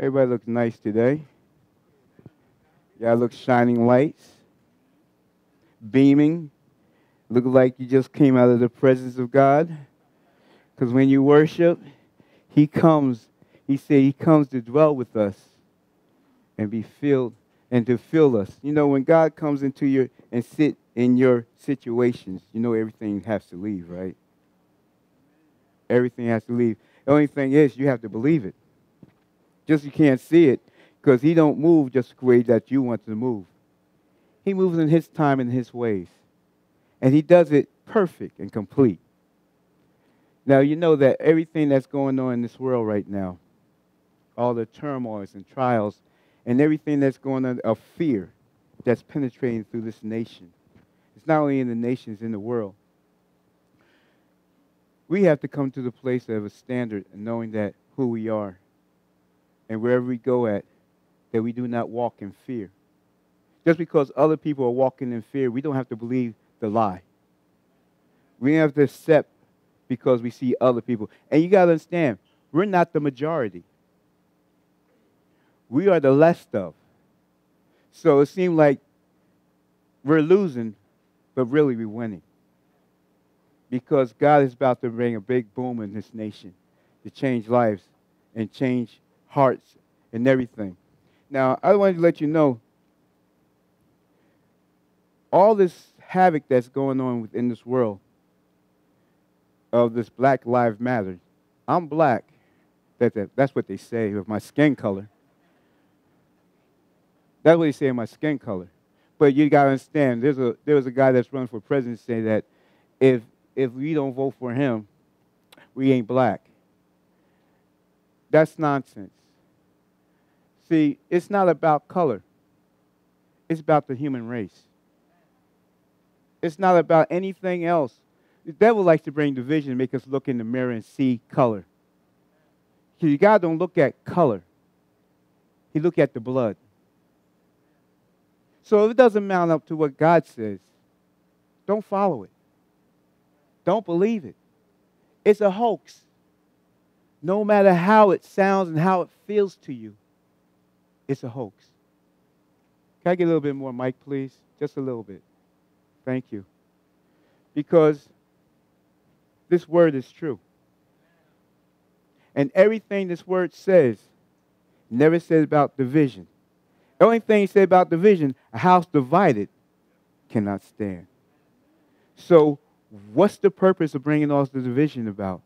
Everybody looks nice today. Y'all look shining lights, beaming. Look like you just came out of the presence of God. Because when you worship, He comes. He said He comes to dwell with us and be filled and to fill us. You know, when God comes into your and sit in your situations, you know everything has to leave, right? Everything has to leave. The only thing is you have to believe it. Just you can't see it because he don't move just the way that you want to move. He moves in his time and his ways. And he does it perfect and complete. Now, you know that everything that's going on in this world right now, all the turmoils and trials, and everything that's going on of fear that's penetrating through this nation. It's not only in the nations, in the world. We have to come to the place of a standard and knowing that who we are and wherever we go at, that we do not walk in fear. Just because other people are walking in fear, we don't have to believe the lie. We have to accept because we see other people. And you got to understand, we're not the majority. We are the less of. So it seems like we're losing, but really we're winning. Because God is about to bring a big boom in this nation to change lives and change hearts and everything. Now, I wanted to let you know all this havoc that's going on within this world of this Black Lives Matter. I'm black. That, that, that's what they say with my skin color. That's what they say in my skin color. But you got to understand, there's a, there was a guy that's running for president saying that if, if we don't vote for him, we ain't black. That's nonsense. See, it's not about color, it's about the human race. It's not about anything else. The devil likes to bring division and make us look in the mirror and see color. See, God don't look at color. He look at the blood. So if it doesn't mount up to what God says, don't follow it. Don't believe it. It's a hoax. No matter how it sounds and how it feels to you, it's a hoax. Can I get a little bit more mic, please? Just a little bit. Thank you. Because this word is true. And everything this word says never says about division. The only thing it says about division, a house divided cannot stand. So, what's the purpose of bringing all this division about?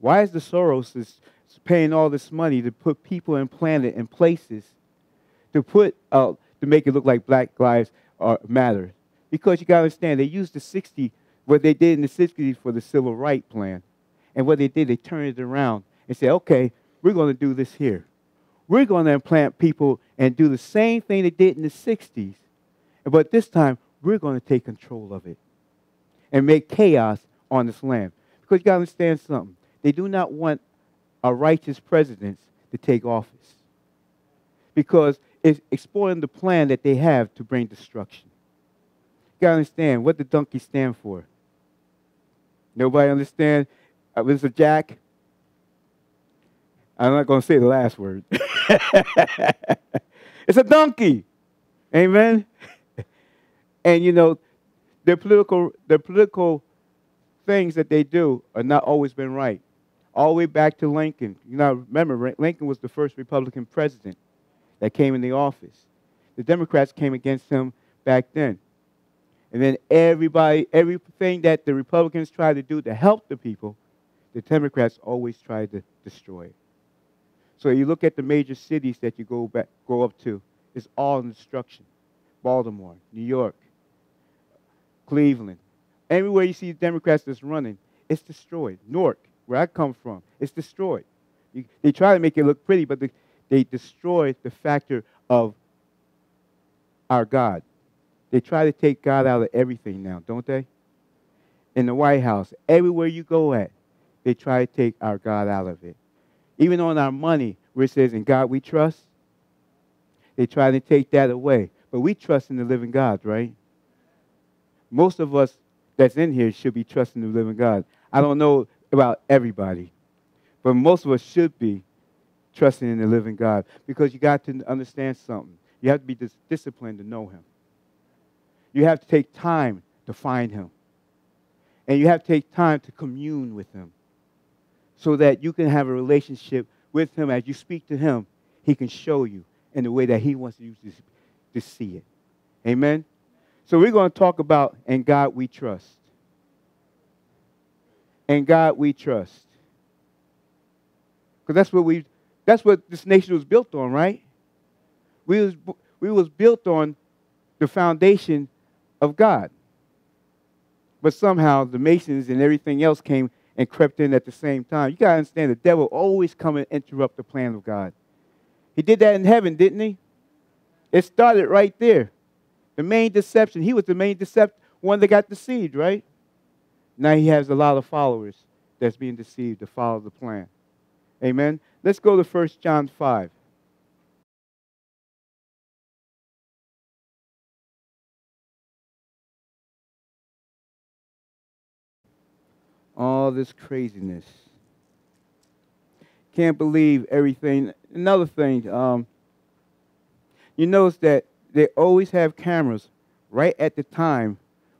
Why is the Soros is paying all this money to put people in planet in places to put uh, to make it look like Black Lives are, matter? Because you got to understand, they used the '60s what they did in the 60s for the Civil Rights Plan. And what they did, they turned it around and said, okay, we're going to do this here. We're going to implant people and do the same thing they did in the 60s. But this time, we're going to take control of it and make chaos on this land. Because you got to understand something. They do not want a righteous president to take office. Because it's exploiting the plan that they have to bring destruction. You got to understand what the donkey stand for. Nobody understand? Uh, Mr. Jack? I'm not to say the last word. it's a donkey. Amen. and you know, their political their political things that they do are not always been right. All the way back to Lincoln. You know, remember Lincoln was the first Republican president that came in the office. The Democrats came against him back then. And then everybody, everything that the Republicans tried to do to help the people, the Democrats always tried to destroy. So you look at the major cities that you go back, go up to, it's all in destruction. Baltimore, New York, Cleveland. Everywhere you see Democrats that's running, it's destroyed. Newark, where I come from, it's destroyed. You, they try to make it look pretty, but the, they destroy the factor of our God. They try to take God out of everything now, don't they? In the White House, everywhere you go at, they try to take our God out of it. Even on our money, where it says, In God we trust, they try to take that away. But we trust in the living God, right? Most of us that's in here should be trusting the living God. I don't know about everybody, but most of us should be trusting in the living God because you got to understand something. You have to be dis- disciplined to know Him. You have to take time to find Him. And you have to take time to commune with Him so that you can have a relationship with Him. As you speak to Him, He can show you in the way that He wants you to, to see it. Amen? So we're going to talk about in God we trust. In God we trust. Because that's what we that's what this nation was built on, right? We was we was built on the foundation of God. But somehow the Masons and everything else came and crept in at the same time. You got to understand the devil always come and interrupt the plan of God. He did that in heaven, didn't he? It started right there. The main deception. He was the main decept one that got deceived, right? Now he has a lot of followers that's being deceived to follow the plan. Amen. Let's go to 1 John 5. All this craziness. Can't believe everything. Another thing, um, you notice that they always have cameras right at the time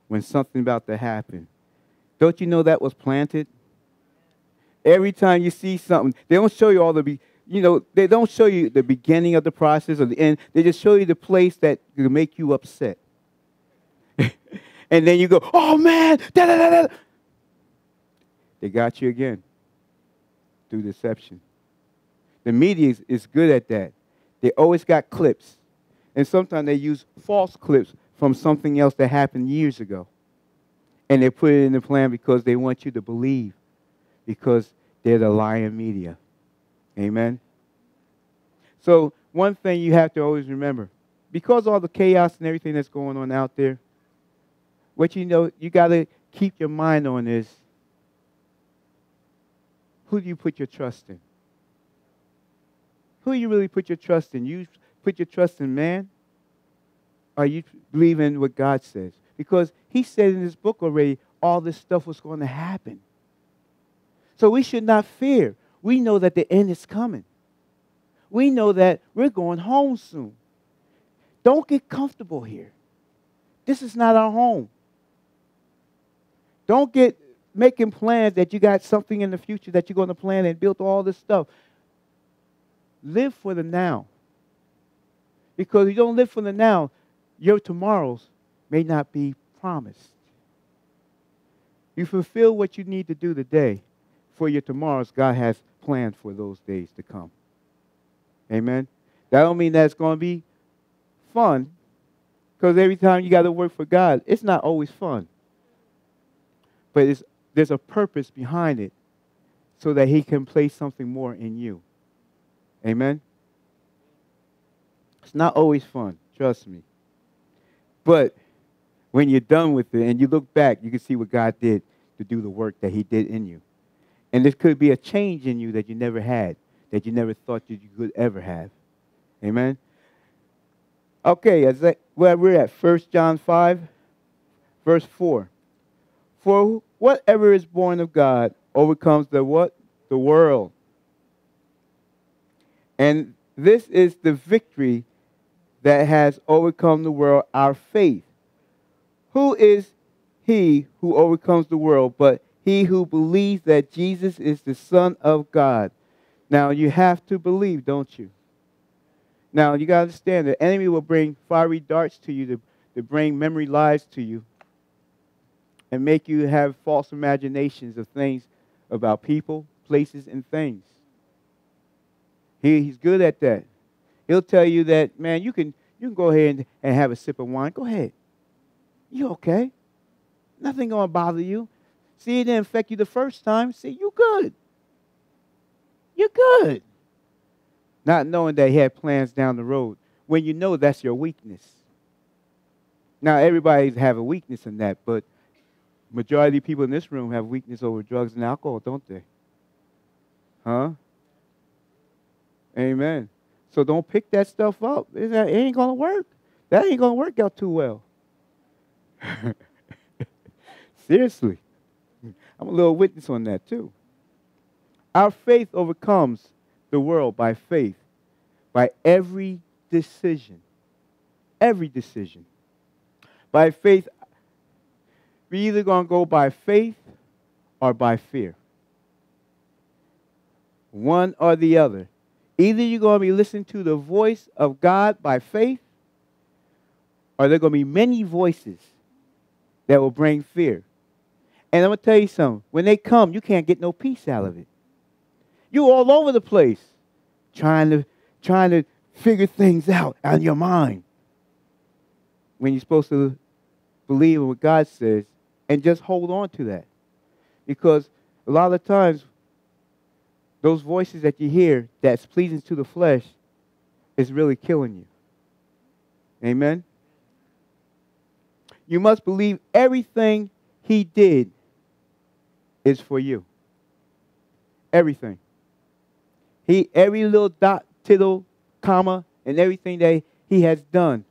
when something about to happen. Don't you know that was planted? Every time you see something, they don't show you all the, be, you know, they don't show you the beginning of the process or the end. They just show you the place that will make you upset. and then you go, oh man, da da da da. They got you again through deception. The media is, is good at that. They always got clips. And sometimes they use false clips from something else that happened years ago. And they put it in the plan because they want you to believe, because they're the lying media. Amen? So, one thing you have to always remember because all the chaos and everything that's going on out there, what you know, you got to keep your mind on is who do you put your trust in? Who you really put your trust in? You put your trust in man? Or you believe in what God says? Because he said in his book already all this stuff was going to happen. So we should not fear. We know that the end is coming. We know that we're going home soon. Don't get comfortable here. This is not our home. Don't get making plans that you got something in the future that you're going to plan and build all this stuff. Live for the now. Because if you don't live for the now, your tomorrows may not be promised. You fulfill what you need to do today for your tomorrows God has planned for those days to come. Amen. That don't mean that it's going to be fun, because every time you got to work for God, it's not always fun. But there's a purpose behind it, so that He can place something more in you. Amen. It's not always fun, trust me. But when you're done with it and you look back, you can see what God did to do the work that He did in you. And this could be a change in you that you never had, that you never thought that you could ever have. Amen. Okay, as that, where we're at, 1 John 5, verse 4. For whatever is born of God overcomes the what? The world. And this is the victory that has overcome the world, our faith. Who is he who overcomes the world but he who believes that Jesus is the Son of God? Now, you have to believe, don't you? Now, you got to understand the enemy will bring fiery darts to you to, to bring memory lies to you and make you have false imaginations of things about people, places, and things. He, he's good at that. He'll tell you that, man, you can, you can go ahead and, and have a sip of wine. Go ahead. You okay? Nothing going to bother you. See, it didn't affect you the first time. See, you good. You're good. Not knowing that he had plans down the road when you know that's your weakness. Now, everybody have a weakness in that, but majority of people in this room have weakness over drugs and alcohol, don't they? Huh? Amen. So don't pick that stuff up. It ain't going to work. That ain't going to work out too well. Seriously. I'm a little witness on that too. Our faith overcomes the world by faith, by every decision. Every decision. By faith, we're either going to go by faith or by fear. One or the other. Either you're going to be listening to the voice of God by faith, or there are going to be many voices that will bring fear. And I'm going to tell you something. When they come, you can't get no peace out of it. You're all over the place trying to, trying to figure things out in your mind. When you're supposed to believe in what God says and just hold on to that. Because a lot of times, those voices that you hear that's pleasing to the flesh is really killing you. Amen? You must believe everything he did is for you. Everything. He every little dot, tittle, comma, and everything that he has done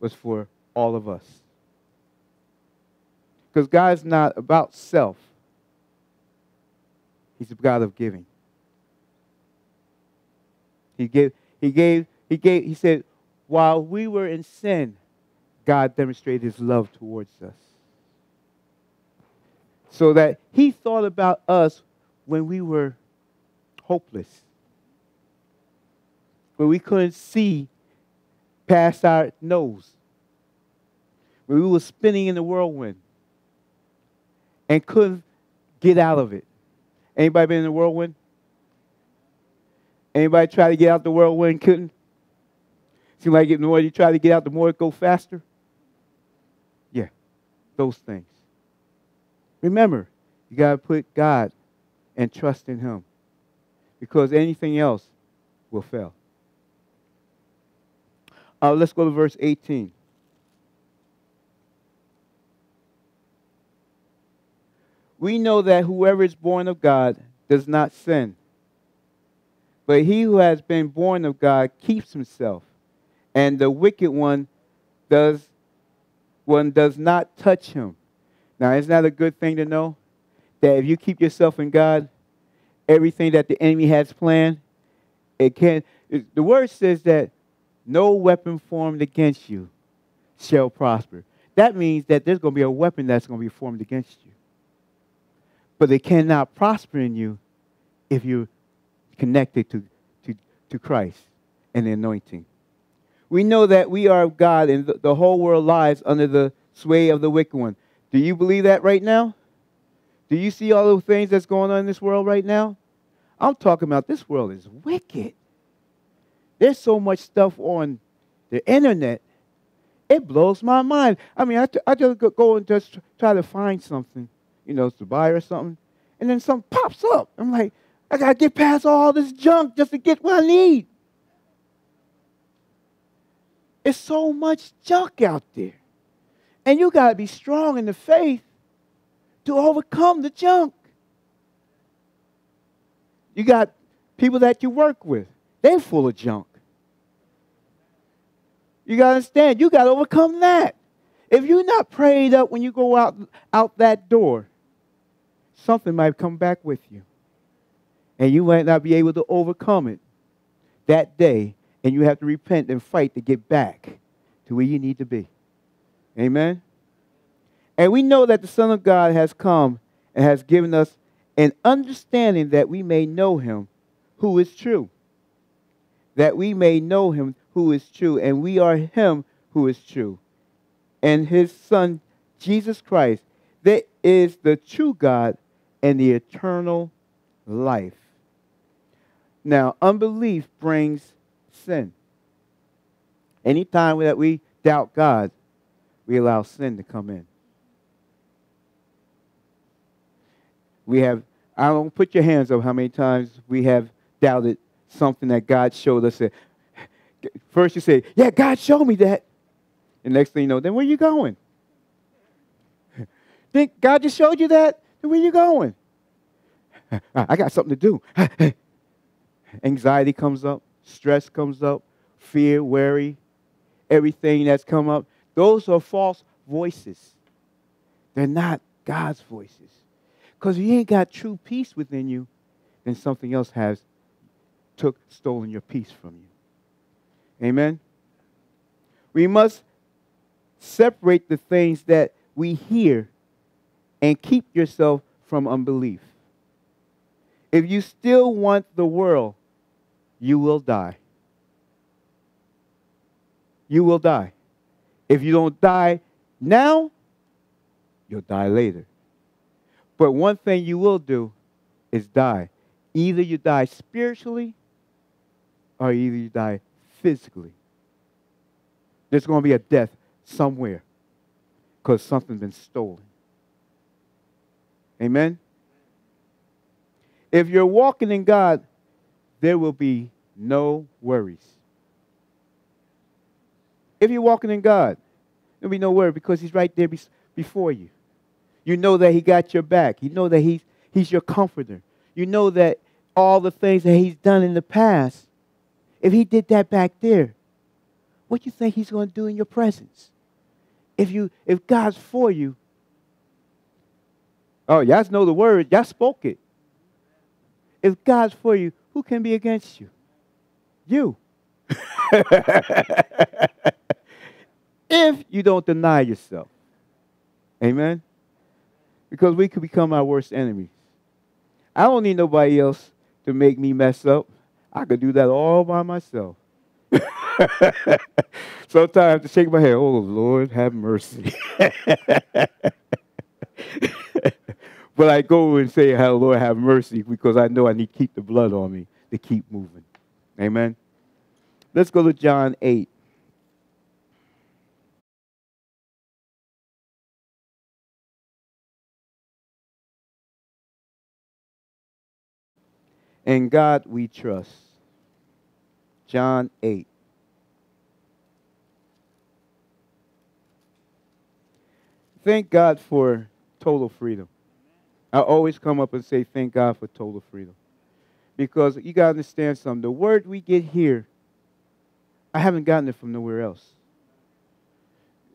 was for all of us. Because God's not about self. He's a God of giving. He gave, he gave, he gave, he said, while we were in sin, God demonstrated his love towards us. So that he thought about us when we were hopeless, when we couldn't see past our nose, when we were spinning in the whirlwind and couldn't get out of it. Anybody been in the whirlwind? Anybody try to get out the whirlwind couldn't? Seem like the more you try to get out, the more it go faster. Yeah, those things. Remember, you got to put God and trust in Him because anything else will fail. Uh, let's go to verse 18. We know that whoever is born of God does not sin. But he who has been born of God keeps himself, and the wicked one does one does not touch him. Now, isn't that a good thing to know? That if you keep yourself in God, everything that the enemy has planned, it can. It, the word says that no weapon formed against you shall prosper. That means that there's going to be a weapon that's going to be formed against you. But it cannot prosper in you if you're connected to, to, to Christ and the anointing. We know that we are of God and the, the whole world lies under the sway of the wicked one. Do you believe that right now? Do you see all the things that's going on in this world right now? I'm talking about this world is wicked. There's so much stuff on the internet. It blows my mind. I mean, I, I just go and just try to find something, you know, to buy or something, and then something pops up. I'm like, I got to get past all this junk just to get what I need. There's so much junk out there. And you got to be strong in the faith to overcome the junk. You got people that you work with, they're full of junk. You got to understand, you got to overcome that. If you're not prayed up when you go out, out that door, something might come back with you. And you might not be able to overcome it that day. And you have to repent and fight to get back to where you need to be. Amen. And we know that the Son of God has come and has given us an understanding that we may know him who is true. That we may know him who is true, and we are him who is true. And his Son, Jesus Christ, that is the true God and the eternal life. Now, unbelief brings sin. Anytime that we doubt God, we allow sin to come in. We have, I don't put your hands up how many times we have doubted something that God showed us. First you say, yeah, God showed me that. And next thing you know, then where you going? Think God just showed you that? Then where you going? I got something to do. Anxiety comes up, stress comes up, fear, worry, everything that's come up. Those are false voices. They're not God's voices. Because if you ain't got true peace within you, then something else has took, stolen your peace from you. Amen? We must separate the things that we hear and keep yourself from unbelief. If you still want the world, you will die. You will die. If you don't die now, you'll die later. But one thing you will do is die. Either you die spiritually or either you die physically. There's going to be a death somewhere because something's been stolen. Amen? If you're walking in God, there will be no worries. If you're walking in God, there'll be no worry because He's right there before you. You know that He got your back. You know that He's, he's your comforter. You know that all the things that He's done in the past, if He did that back there, what do you think He's going to do in your presence? If you if God's for you, oh, y'all know the word, y'all spoke it. If God's for you, who can be against you? You. if you don't deny yourself. Amen? Because we could become our worst enemies. I don't need nobody else to make me mess up. I could do that all by myself. Sometimes I have to shake my head. Oh, Lord, have mercy. but I go and say, oh, Lord, have mercy, because I know I need to keep the blood on me to keep moving. Amen. Let's go to John 8. In God we trust. John 8. Thank God for total freedom. I always come up and say, Thank God for total freedom. Because you got to understand something. The word we get here, I haven't gotten it from nowhere else.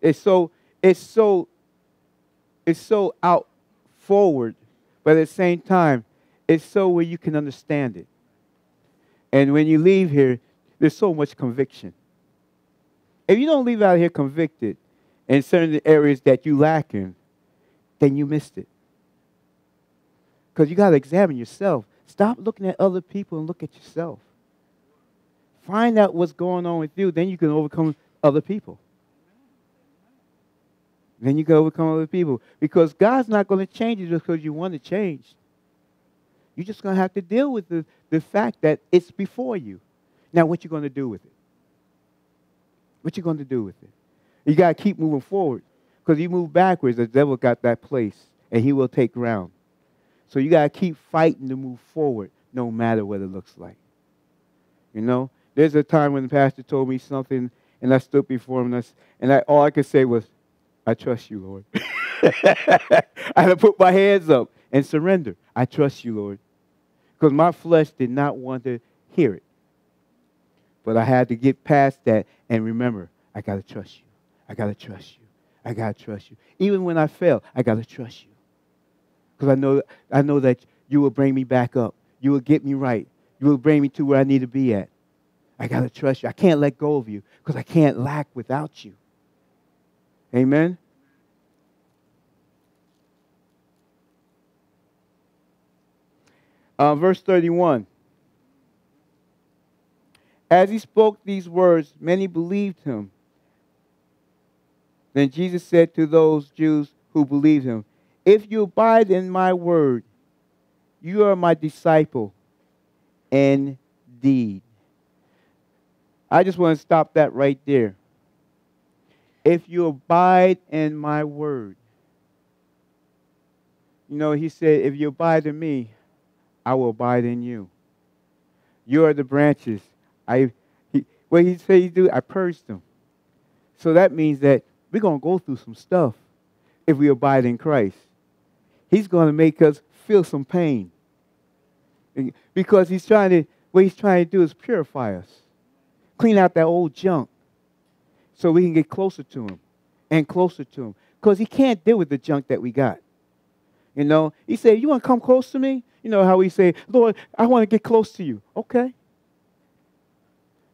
It's so, it's so, it's so out forward, but at the same time, it's so where you can understand it. And when you leave here, there's so much conviction. If you don't leave out here convicted in certain areas that you lack in, then you missed it. Because you got to examine yourself. Stop looking at other people and look at yourself. Find out what's going on with you, then you can overcome other people. Then you can overcome other people. Because God's not going to change you just because you want to change. You're just going to have to deal with the, the fact that it's before you. Now, what you going to do with it? What you going to do with it? You got to keep moving forward. Because you move backwards, the devil got that place, and he will take ground. So you got to keep fighting to move forward, no matter what it looks like. You know, there's a time when the pastor told me something, and I stood before him, and, I, and I, all I could say was, I trust you, Lord. I had to put my hands up and surrender. I trust you, Lord. Because my flesh did not want to hear it. But I had to get past that and remember, I got to trust you. I got to trust you. I got to trust you. Even when I fail, I got to trust you. Because I know, I know that you will bring me back up. You will get me right. You will bring me to where I need to be at. I got to trust you. I can't let go of you because I can't lack without you. Amen? Uh, verse 31. As he spoke these words, many believed him. Then Jesus said to those Jews who believed him, If you abide in my word, you are my disciple indeed. I just want to stop that right there. If you abide in my word, you know, he said, If you abide in me, I will abide in you. You are the branches. I, he, what he said he do, I purged them. So that means that we're going to go through some stuff if we abide in Christ. He's going to make us feel some pain. Because he's trying to, what he's trying to do is purify us, clean out that old junk so we can get closer to him and closer to him. Because he can't deal with the junk that we got. You know, he said, You want to come close to me? You know how he say, Lord, I want to get close to you. Okay.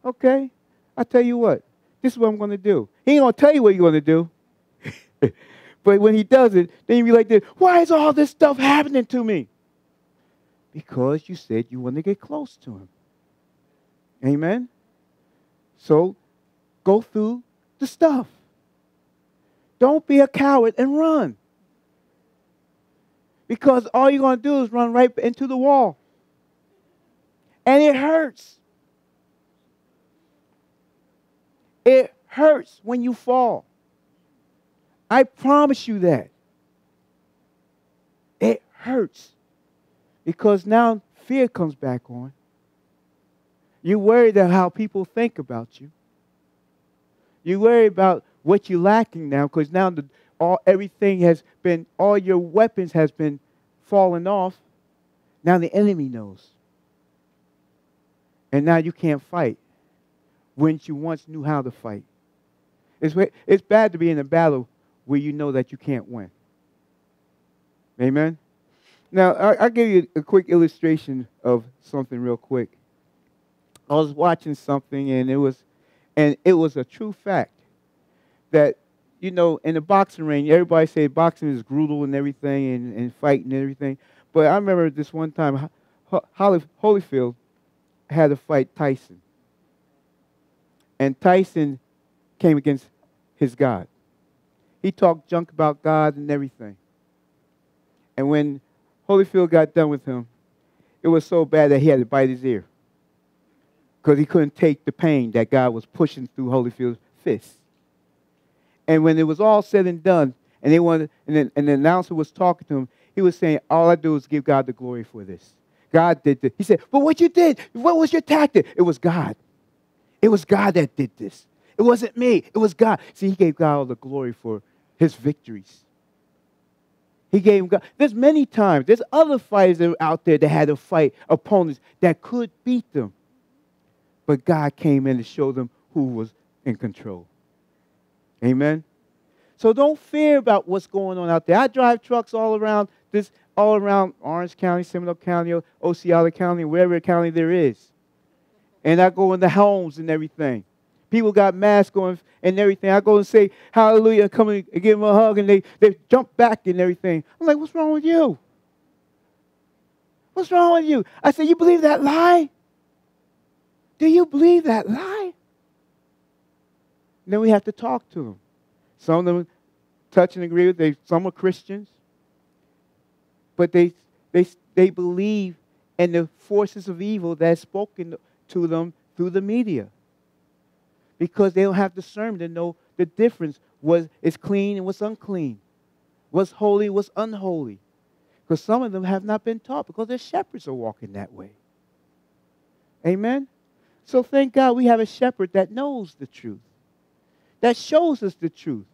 Okay, I tell you what, this is what I'm going to do. He ain't going to tell you what you're going to do. but when he does it, then you be like, this, why is all this stuff happening to me? Because you said you want to get close to him. Amen? So go through the stuff. Don't be a coward and run. Because all you're going to do is run right into the wall. And it hurts. It hurts when you fall. I promise you that. It hurts. Because now fear comes back on. You worry about how people think about you. You worry about what you're lacking now because now the, all everything has been all your weapons has been fallen off. Now the enemy knows. And now you can't fight when you once knew how to fight. It's, it's bad to be in a battle where you know that you can't win. Amen? Now, I'll give you a quick illustration of something real quick. I was watching something and it was and it was a true fact that you know in the boxing ring everybody say boxing is brutal and everything and, and fighting and everything. But i remember this one time holyfield had to fight tyson. And tyson came against his god. He talked junk about god and everything. And when holyfield got done with him it was so bad that he had to bite his ear. Because he couldn't take the pain that God was pushing through Holyfield's fist. And when it was all said and done, and they wanted, and, then, and the announcer was talking to him, he was saying, "All I do is give God the glory for this. God did this." He said, "But what you did? What was your tactic? It was God. It was God that did this. It wasn't me. It was God." See, he gave God all the glory for his victories. He gave God. There's many times. There's other fighters out there that had to fight opponents that could beat them but God came in to show them who was in control. Amen. So don't fear about what's going on out there. I drive trucks all around this, all around Orange County, Seminole County, Osceola County, wherever county there is. And I go in the homes and everything. People got masks on and everything. I go and say hallelujah, come and give them a hug, and they, they jump back and everything. I'm like, what's wrong with you? What's wrong with you? I said, you believe that lie? Do you believe that lie? Then we have to talk to them. Some of them touch and agree with. They some are Christians, but they they they believe in the forces of evil that's spoken to them through the media. Because they don't have discernment to know the difference was is clean and what's unclean, what's holy, what's unholy. Because some of them have not been taught because their shepherds are walking that way. Amen. So thank God we have a shepherd that knows the truth, that shows us the truth.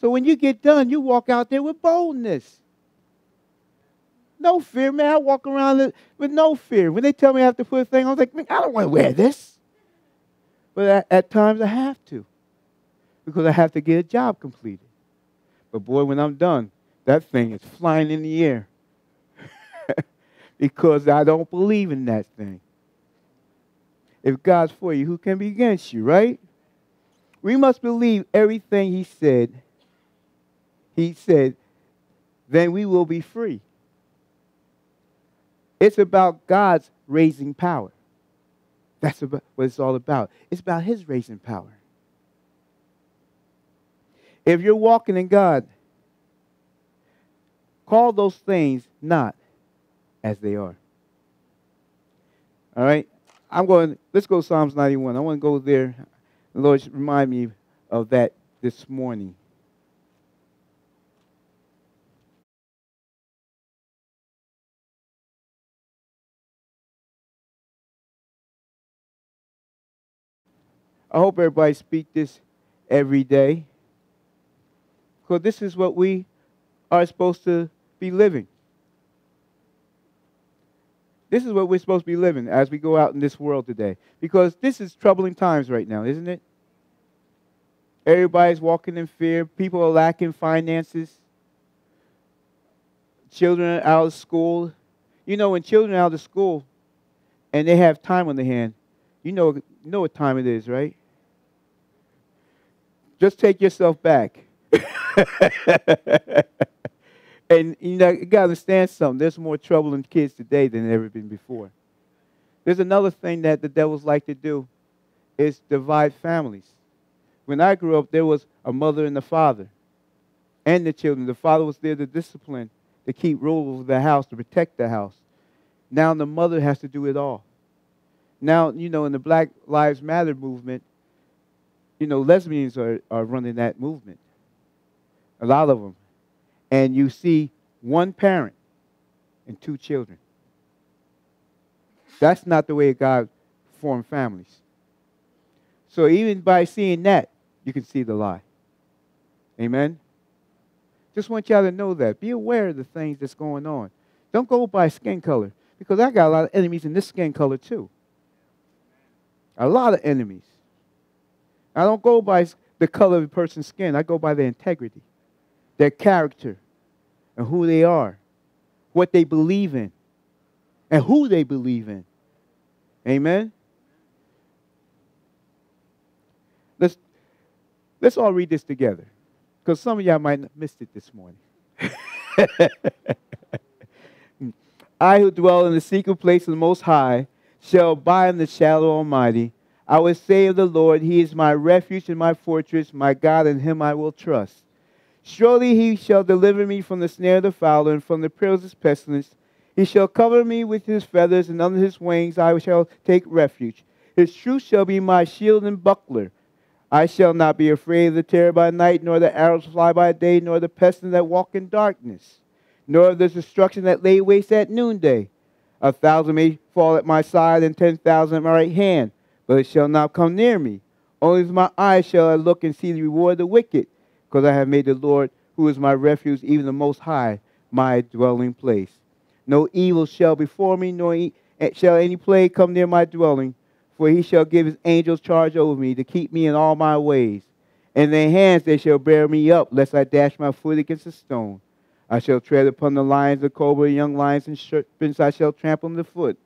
So when you get done, you walk out there with boldness. No fear, man. I walk around with no fear. When they tell me I have to put a thing, on, I was like, I don't want to wear this. But at, at times I have to because I have to get a job completed. But boy, when I'm done, that thing is flying in the air because I don't believe in that thing. If God's for you, who can be against you, right? We must believe everything he said. He said, then we will be free. It's about God's raising power. That's what it's all about. It's about his raising power. If you're walking in God, call those things not as they are. All right? I'm going, let's go Psalms 91. I want to go there. Lord remind me of that this morning. I hope everybody speak this every day. Because this is what we are supposed to be living. This is what we're supposed to be living as we go out in this world today. Because this is troubling times right now, isn't it? Everybody's walking in fear. People are lacking finances. Children are out of school. You know, when children are out of school and they have time on their hand, you know you know what time it is, right? Just take yourself back. and you know, you gotta understand something. There's more trouble in kids today than ever been before. There's another thing that the devils like to do is divide families. When I grew up, there was a mother and a father and the children. The father was there to discipline, to keep rule over the house, to protect the house. Now the mother has to do it all. Now, you know, in the Black Lives Matter movement, you know, lesbians are, are running that movement. A lot of them. And you see one parent and two children. That's not the way God formed families. So even by seeing that, you can see the lie. Amen? Just want y'all to know that. Be aware of the things that's going on. Don't go by skin color because I got a lot of enemies in this skin color too. A lot of enemies. I don't go by the color of a person's skin. I go by their integrity, their character, and who they are, what they believe in, and who they believe in. Amen. Let's let's all read this together. Because some of y'all might have missed it this morning. I who dwell in the secret place of the Most High shall abide in the shadow of Almighty. I will say of the Lord, He is my refuge and my fortress, my God, in Him I will trust. Surely He shall deliver me from the snare of the fowler and from the perilous pestilence. He shall cover me with His feathers, and under His wings I shall take refuge. His truth shall be my shield and buckler. I shall not be afraid of the terror by night, nor the arrows fly by day, nor the pestilence that walk in darkness, nor of the destruction that lay waste at noonday. A thousand may fall at my side, and ten thousand at my right hand, but it shall not come near me. Only with my eyes shall I look and see the reward of the wicked, because I have made the Lord, who is my refuge, even the Most High, my dwelling place. No evil shall befall me, nor shall any plague come near my dwelling for he shall give his angels charge over me to keep me in all my ways. In their hands they shall bear me up, lest I dash my foot against a stone. I shall tread upon the lions, the cobra, young lions, and serpents I shall trample them the foot.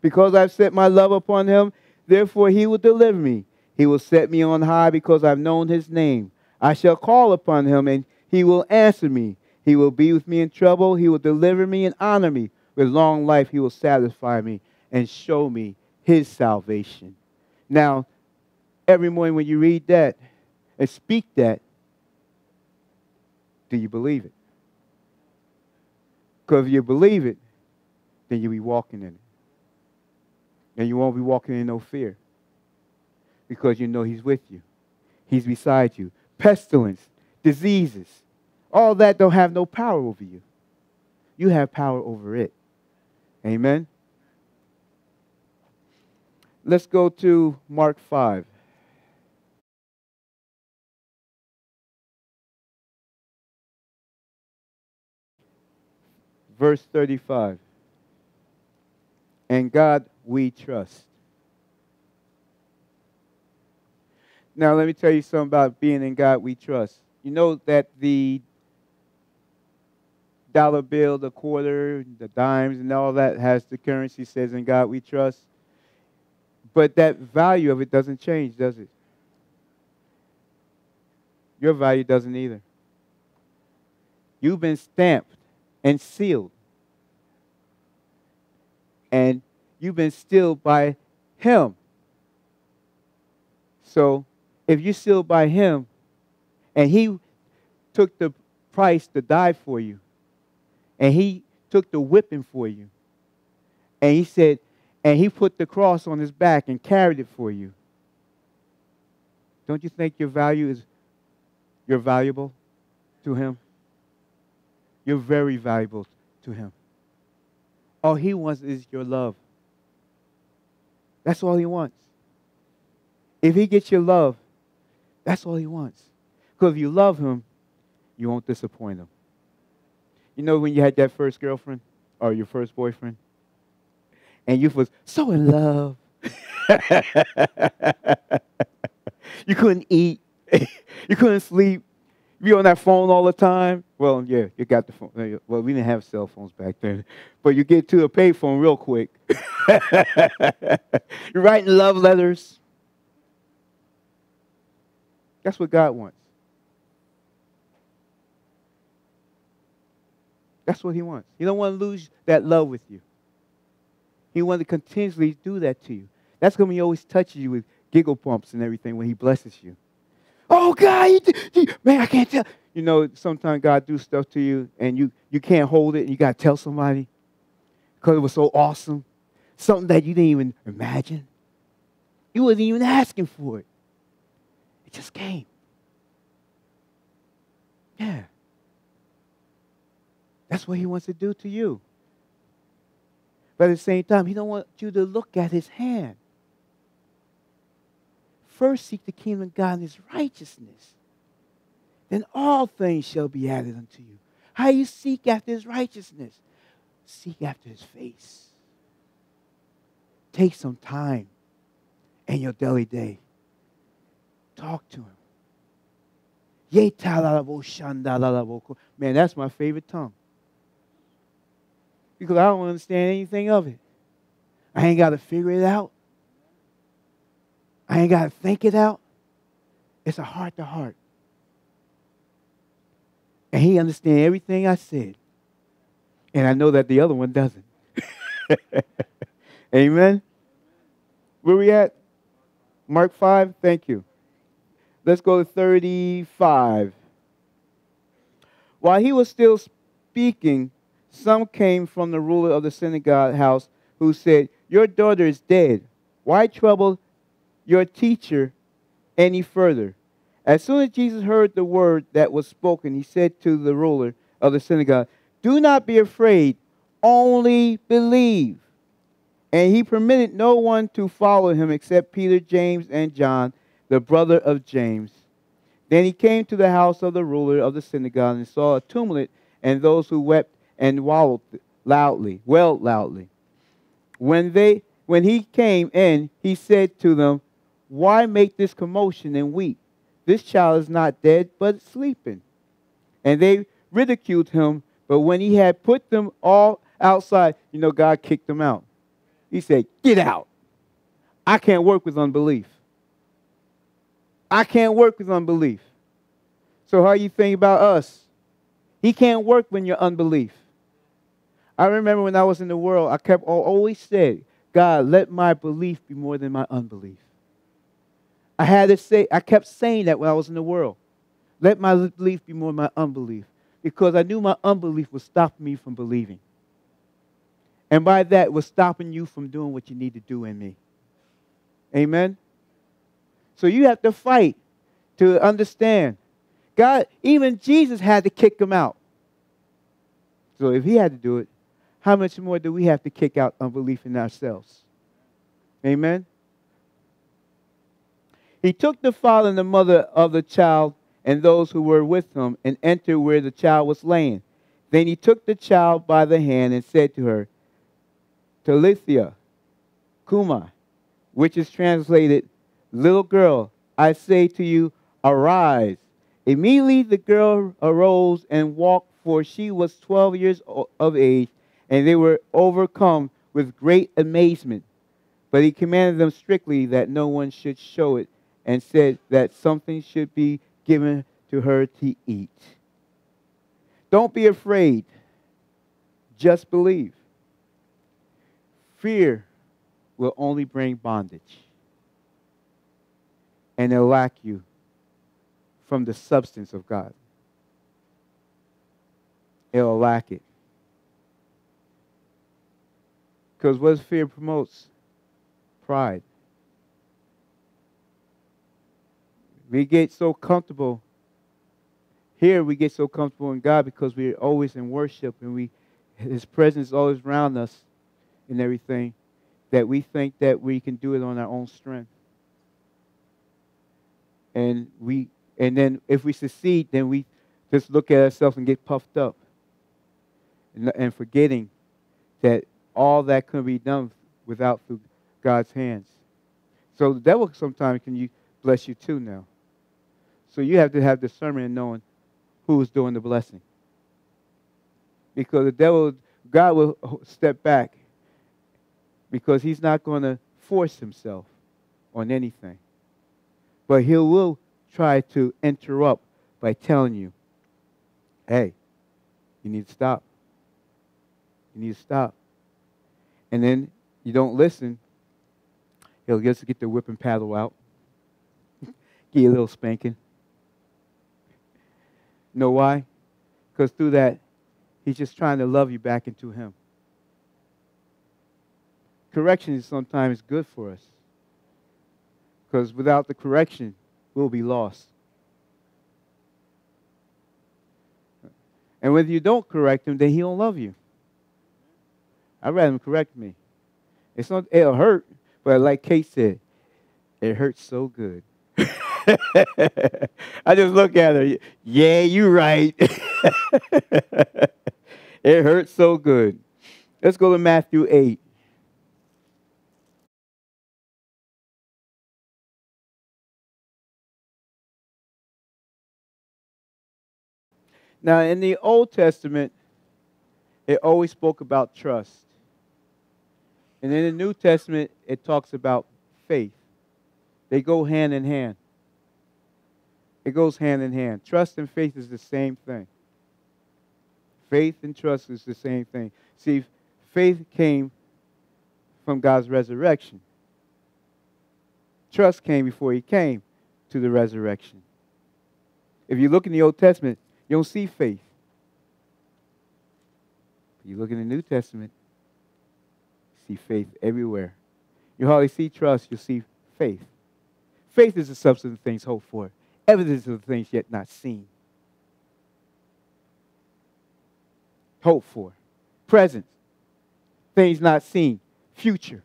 Because I've set my love upon him, therefore he will deliver me. He will set me on high because I've known his name. I shall call upon him, and he will answer me. He will be with me in trouble. He will deliver me and honor me. With long life he will satisfy me and show me his salvation. Now, every morning when you read that and speak that, do you believe it? Because if you believe it, then you'll be walking in it. And you won't be walking in no fear. Because you know he's with you. He's beside you. Pestilence, diseases, all that don't have no power over you. You have power over it. Amen. Let's go to Mark 5. Verse 35. And God we trust. Now, let me tell you something about being in God we trust. You know that the dollar bill, the quarter, the dimes, and all that has the currency says, In God we trust. But that value of it doesn't change, does it? Your value doesn't either. You've been stamped and sealed. And you've been sealed by Him. So if you're sealed by Him and He took the price to die for you, and He took the whipping for you, and He said, and he put the cross on his back and carried it for you. Don't you think your value is you're valuable to him? You're very valuable to him. All he wants is your love. That's all he wants. If he gets your love, that's all he wants. Because if you love him, you won't disappoint him. You know when you had that first girlfriend or your first boyfriend? and you was so in love. you couldn't eat. you couldn't sleep. You be on that phone all the time. Well, yeah, you got the phone. Well, we didn't have cell phones back then, but you get to a payphone real quick. You're writing love letters. That's what God wants. That's what He wants. He don't want to lose that love with you. He wants to continuously do that to you. That's when He always touches you with giggle pumps and everything when He blesses you. Oh God, you, you, man, I can't tell. You know, sometimes God do stuff to you and you you can't hold it and you gotta tell somebody because it was so awesome. Something that you didn't even imagine. You wasn't even asking for it. It just came. Yeah. That's what he wants to do to you. But at the same time, he don't want you to look at his hand. First seek the kingdom of God and his righteousness. Then all things shall be added unto you. How you seek after his righteousness? Seek after his face. Take some time in your daily day. Talk to him. Man, that's my favorite tongue. Because I don't understand anything of it. I ain't got to figure it out. I ain't got to think it out. It's a heart to heart. And he understands everything I said. And I know that the other one doesn't. Amen. Where we at? Mark 5? Thank you. Let's go to 35. While he was still speaking, some came from the ruler of the synagogue house who said, Your daughter is dead. Why trouble your teacher any further. As soon as Jesus heard the word that was spoken, he said to the ruler of the synagogue, Do not be afraid, only believe. And he permitted no one to follow him except Peter, James, and John, the brother of James. Then he came to the house of the ruler of the synagogue and saw a tumult and those who wept and wallowed loudly, wailed loudly. When they when he came in, he said to them, why make this commotion and weep? This child is not dead, but sleeping. And they ridiculed him, but when he had put them all outside, you know, God kicked them out. He said, Get out. I can't work with unbelief. I can't work with unbelief. So, how you think about us? He can't work when you're unbelief. I remember when I was in the world, I kept always said, God, let my belief be more than my unbelief. I had to say, I kept saying that when I was in the world. Let my belief be more than my unbelief. Because I knew my unbelief was stopping me from believing. And by that, was stopping you from doing what you need to do in me. Amen? So you have to fight to understand. God, even Jesus had to kick them out. So if he had to do it, how much more do we have to kick out unbelief in ourselves? Amen? He took the father and the mother of the child and those who were with him and entered where the child was laying. Then he took the child by the hand and said to her, Talitha, cumi, which is translated, Little girl, I say to you, arise. Immediately the girl arose and walked, for she was 12 years of age, and they were overcome with great amazement. But he commanded them strictly that no one should show it and said that something should be given to her to eat. Don't be afraid, just believe. Fear will only bring bondage, and it'll lack you from the substance of God. It'll lack it. Because what fear promotes? Pride. We get so comfortable. Here we get so comfortable in God because we're always in worship and we His presence is always around us and everything that we think that we can do it on our own strength. And we and then if we succeed, then we just look at ourselves and get puffed up. And, and forgetting that all that can be done without through God's hands. So the devil sometimes can you bless you too now. So you have to have discernment in knowing who's doing the blessing. Because the devil, God will step back because he's not going to force himself on anything. But he will try to interrupt by telling you, hey, you need to stop. You need to stop. And then you don't listen, he'll just get the whip and paddle out, give you a little spanking. know why? Because through that, he's just trying to love you back into him. Correction is sometimes good for us. Because without the correction, we'll be lost. And when you don't correct him, then he don't love you. I'd rather him correct me. It's not it'll hurt, but like Kate said, it hurts so good. I just look at her. Yeah, you're right. it hurts so good. Let's go to Matthew 8. Now, in the Old Testament, it always spoke about trust. And in the New Testament, it talks about faith. They go hand in hand. It goes hand in hand. Trust and faith is the same thing. Faith and trust is the same thing. See, faith came from God's resurrection. Trust came before he came to the resurrection. If you look in the Old Testament, you don't see faith. You look in the New Testament, you see faith everywhere. You hardly see trust, you see faith. Faith is the substance of things hoped for, evidence of things yet not seen. Hope for, present, things not seen, future.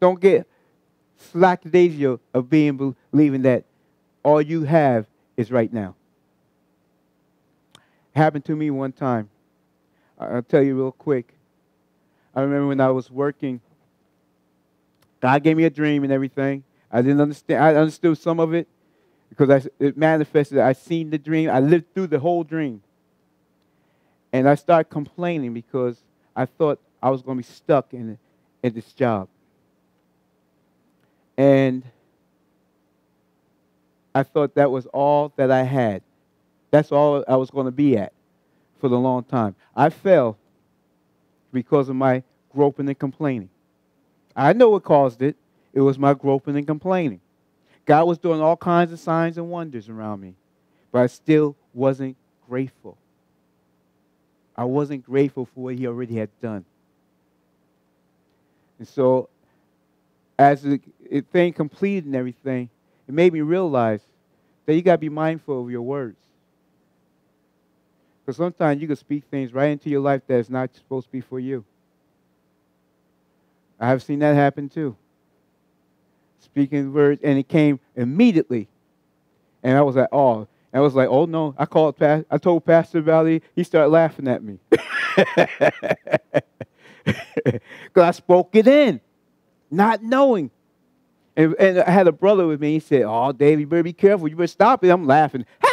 Don't get slack daisy of being believing that all you have is right now. Happened to me one time. I'll tell you real quick. I remember when I was working, God gave me a dream and everything. I didn't understand. I understood some of it because I, it manifested. I seen the dream. I lived through the whole dream. And I started complaining because I thought I was going to be stuck in, in this job. And I thought that was all that I had. That's all I was going to be at for the long time. I fell because of my groping and complaining. I know what caused it. It was my groping and complaining. God was doing all kinds of signs and wonders around me, but I still wasn't grateful. I wasn't grateful for what He already had done. And so, as the thing completed and everything, it made me realize that you got to be mindful of your words. Because sometimes you can speak things right into your life that's not supposed to be for you. I have seen that happen too. Speaking words, and it came immediately. And I was like, oh. And I was like, oh no. I called Pastor, I told Pastor Valley, he started laughing at me. Because I spoke it in, not knowing. And, and I had a brother with me. He said, Oh, Dave, you better be careful. You better stop it. I'm laughing.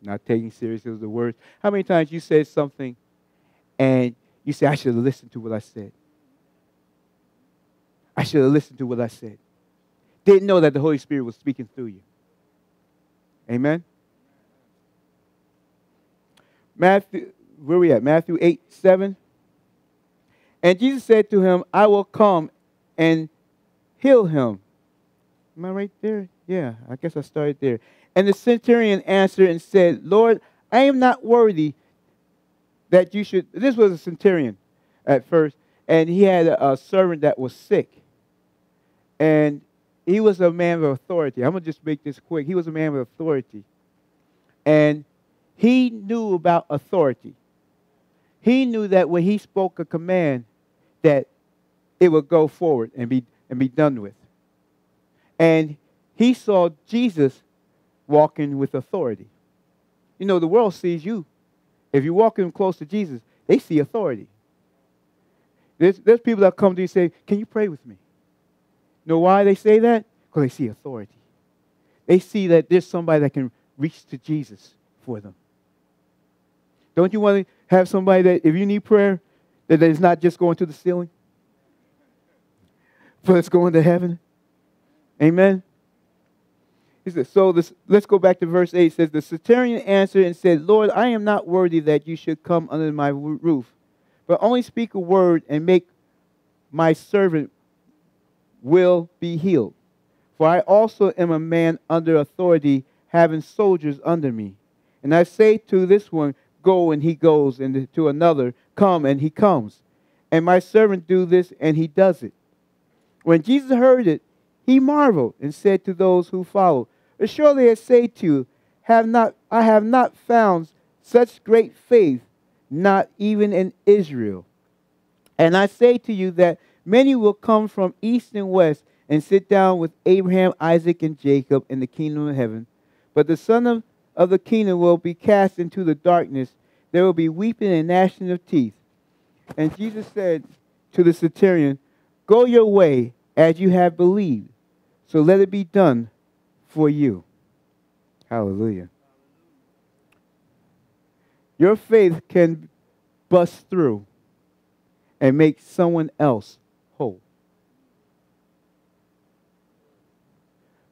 Not taking seriously the words. How many times you said something and you say, I should have listened to what I said? I should have listened to what I said. Didn't know that the Holy Spirit was speaking through you. Amen? Matthew, where we at? Matthew 8, 7. And Jesus said to him, I will come and heal him. Am I right there? Yeah, I guess I started there. And the centurion answered and said, Lord, I am not worthy that you should. This was a centurion at first, and he had a, servant that was sick. And he was a man of authority. I'm going to just make this quick. He was a man of authority. And he knew about authority. He knew that when he spoke a command, that it would go forward and be and be done with. And he saw Jesus walking with authority. You know, the world sees you. If you're walking close to Jesus, they see authority. There's, there's people that come to you and say, Can you pray with me? You know why they say that? Because they see authority. They see that there's somebody that can reach to Jesus for them. Don't you want to have somebody that, if you need prayer, that is not just going to the ceiling? but it's going to heaven? Amen. He said, so this, let's go back to verse 8. It says, The centurion answered and said, Lord, I am not worthy that you should come under my roof, but only speak a word and make my servant will be healed. For I also am a man under authority, having soldiers under me. And I say to this one, Go, and he goes, and to another, Come, and he comes. And my servant do this, and he does it. When Jesus heard it, he marveled and said to those who followed, Surely I say to you, have not, I have not found such great faith, not even in Israel. And I say to you that many will come from east and west and sit down with Abraham, Isaac, and Jacob in the kingdom of heaven. But the Son of, of the kingdom will be cast into the darkness. There will be weeping and gnashing of teeth. And Jesus said to the centurion, Go your way as you have believed. So let it be done for you. Hallelujah. Your faith can bust through and make someone else whole.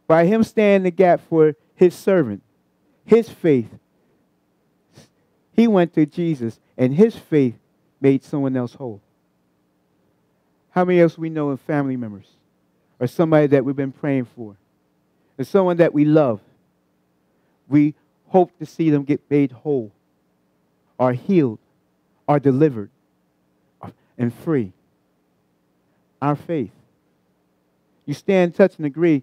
By him standing the gap for his servant, his faith, he went to Jesus, and his faith made someone else whole. How many else we know of family members or somebody that we've been praying for? and someone that we love, we hope to see them get made whole, are healed, are delivered, and free. Our faith. You stand, touch, and agree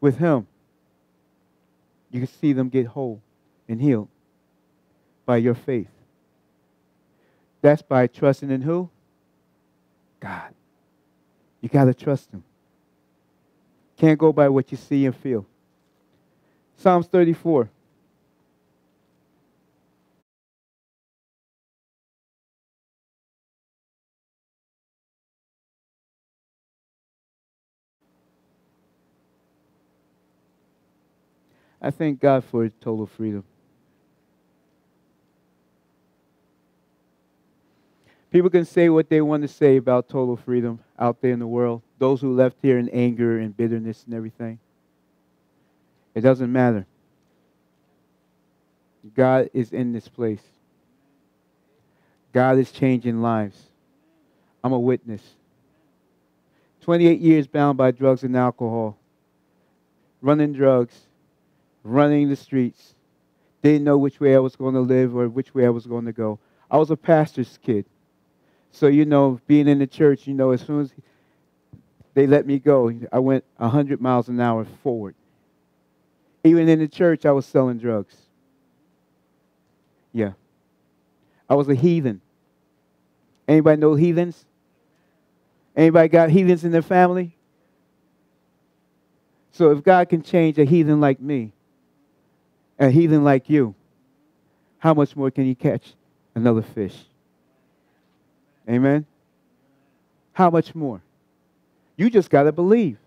with Him. You can see them get whole and healed by your faith. That's by trusting in who? God. You got to trust Him. Can't go by what you see and feel. Psalms 34. I thank God for total freedom. People can say what they want to say about total freedom out there in the world. Those who left here in anger and bitterness and everything. It doesn't matter. God is in this place. God is changing lives. I'm a witness. 28 years bound by drugs and alcohol, running drugs, running the streets. Didn't know which way I was going to live or which way I was going to go. I was a pastor's kid. So, you know, being in the church, you know, as soon as they let me go, I went 100 miles an hour forward. Even in the church, I was selling drugs. Yeah. I was a heathen. Anybody know heathens? Anybody got heathens in their family? So if God can change a heathen like me, a heathen like you, how much more can you catch another fish? Amen? How much more? You just got to believe.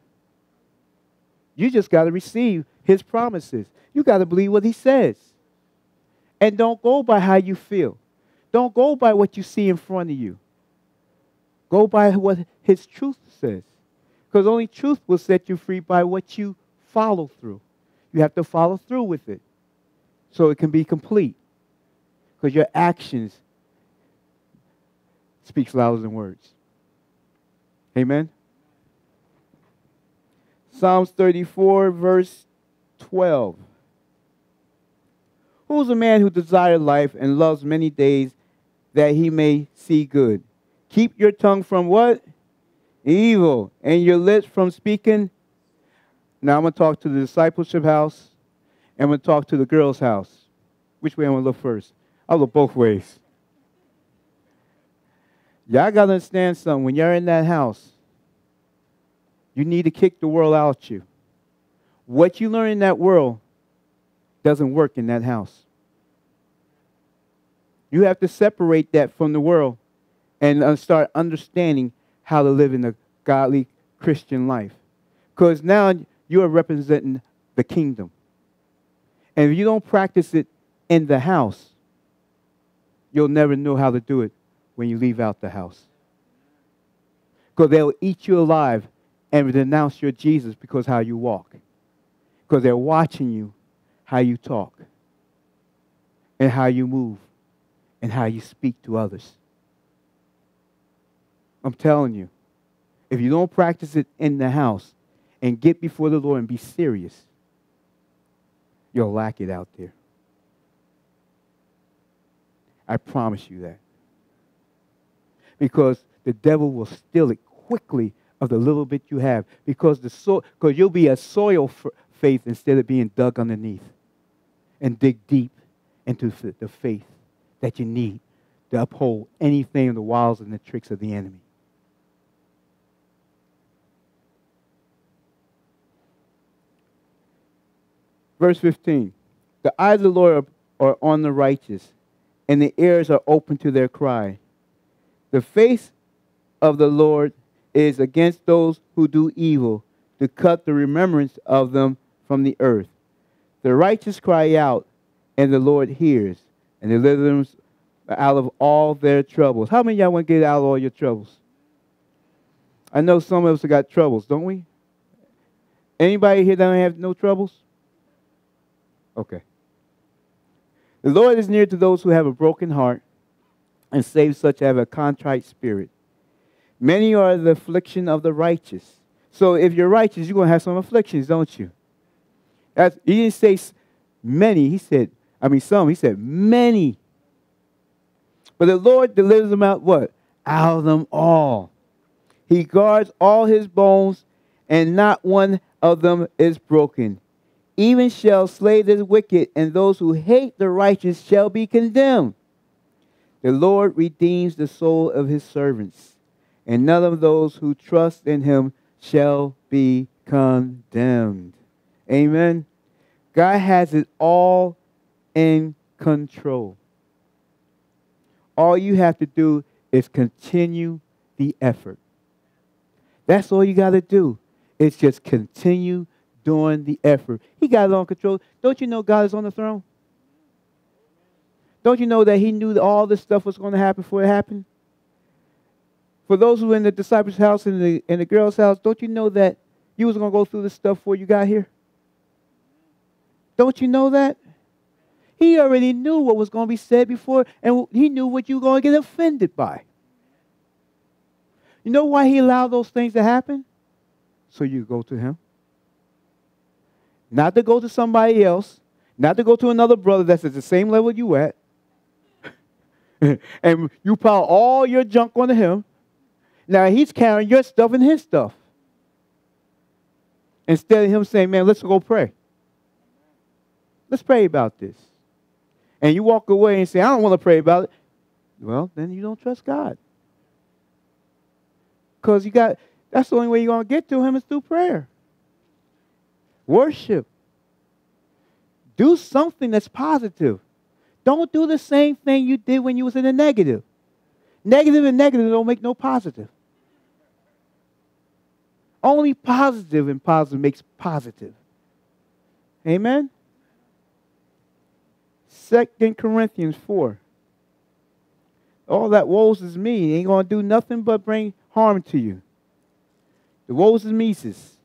You just got to receive his promises. You got to believe what he says. And don't go by how you feel. Don't go by what you see in front of you. Go by what his truth says. Because only truth will set you free by what you follow through. You have to follow through with it so it can be complete. Because your actions speaks louder than words. Amen. Psalms 34, verse 12. Who is a man who desires life and loves many days that he may see good? Keep your tongue from what? Evil, and your lips from speaking. Now I'm going to talk to the discipleship house, and to talk to the girls' house. Which way I'm going to look first? I'll look both ways. Y'all got to understand something. When you're in that house, you need to kick the world out you. What you learn in that world doesn't work in that house. You have to separate that from the world and uh, start understanding how to live in a godly Christian life. Because now you are representing the kingdom. And if you don't practice it in the house, you'll never know how to do it when you leave out the house. Because they'll eat you alive and denounce your Jesus because how you walk. Because they're watching you, how you talk, and how you move, and how you speak to others. I'm telling you, if you don't practice it in the house and get before the Lord and be serious, you'll lack it out there. I promise you that. Because the devil will steal it quickly of the little bit you have. Because the so because you'll be a soil faith instead of being dug underneath. And dig deep into the faith that you need to uphold anything the wiles and the tricks of the enemy. Verse 15 The eyes of the Lord are on the righteous, and the ears are open to their cry. The face of the Lord is against those who do evil, to cut the remembrance of them from the earth. The righteous cry out, and the Lord hears, and delivers them out of all their troubles. How many y'all want to get out of all your troubles? I know some of us have got troubles, don't we? Anybody here that don't have no troubles? Okay. The Lord is near to those who have a broken heart and saves such as have a contrite spirit. Many are the affliction of the righteous. So if you're righteous, you're going to have some afflictions, don't you? He didn't say many. He said, I mean some. He said many. But the Lord delivers them out what? Out of them all. He guards all his bones, and not one of them is broken. Even shall slay the wicked, and those who hate the righteous shall be condemned. The Lord redeems the soul of his servants, and none of those who trust in him shall be condemned. Amen. God has it all in control. All you have to do is continue the effort. That's all you got to do. It's just continue doing the effort. He got it on control. Don't you know God is on the throne? Don't you know that he knew that all this stuff was going to happen before it happened? For those who were in the disciples' house and the, in the girl's house, don't you know that you was going to go through this stuff before you got here? Don't you know that? He already knew what was going to be said before, and he knew what you were going to get offended by. You know why he allowed those things to happen? So you go to him not to go to somebody else, not to go to another brother that's at the same level you at, and you pile all your junk onto him. Now he's carrying your stuff and his stuff. Instead of him saying, man, let's go pray. Let's pray about this. And you walk away and say, I don't want to pray about it. Well, then you don't trust God. Because you got that's the only way you're going to get to him is through prayer. Worship. Do something that's positive. Don't do the same thing you did when you was in the negative. Negative and negative don't make no positive. Only positive and positive makes positive. Amen? Second Corinthians 4. All that woes is me ain't going to do nothing but bring harm to you. The woes is Mises.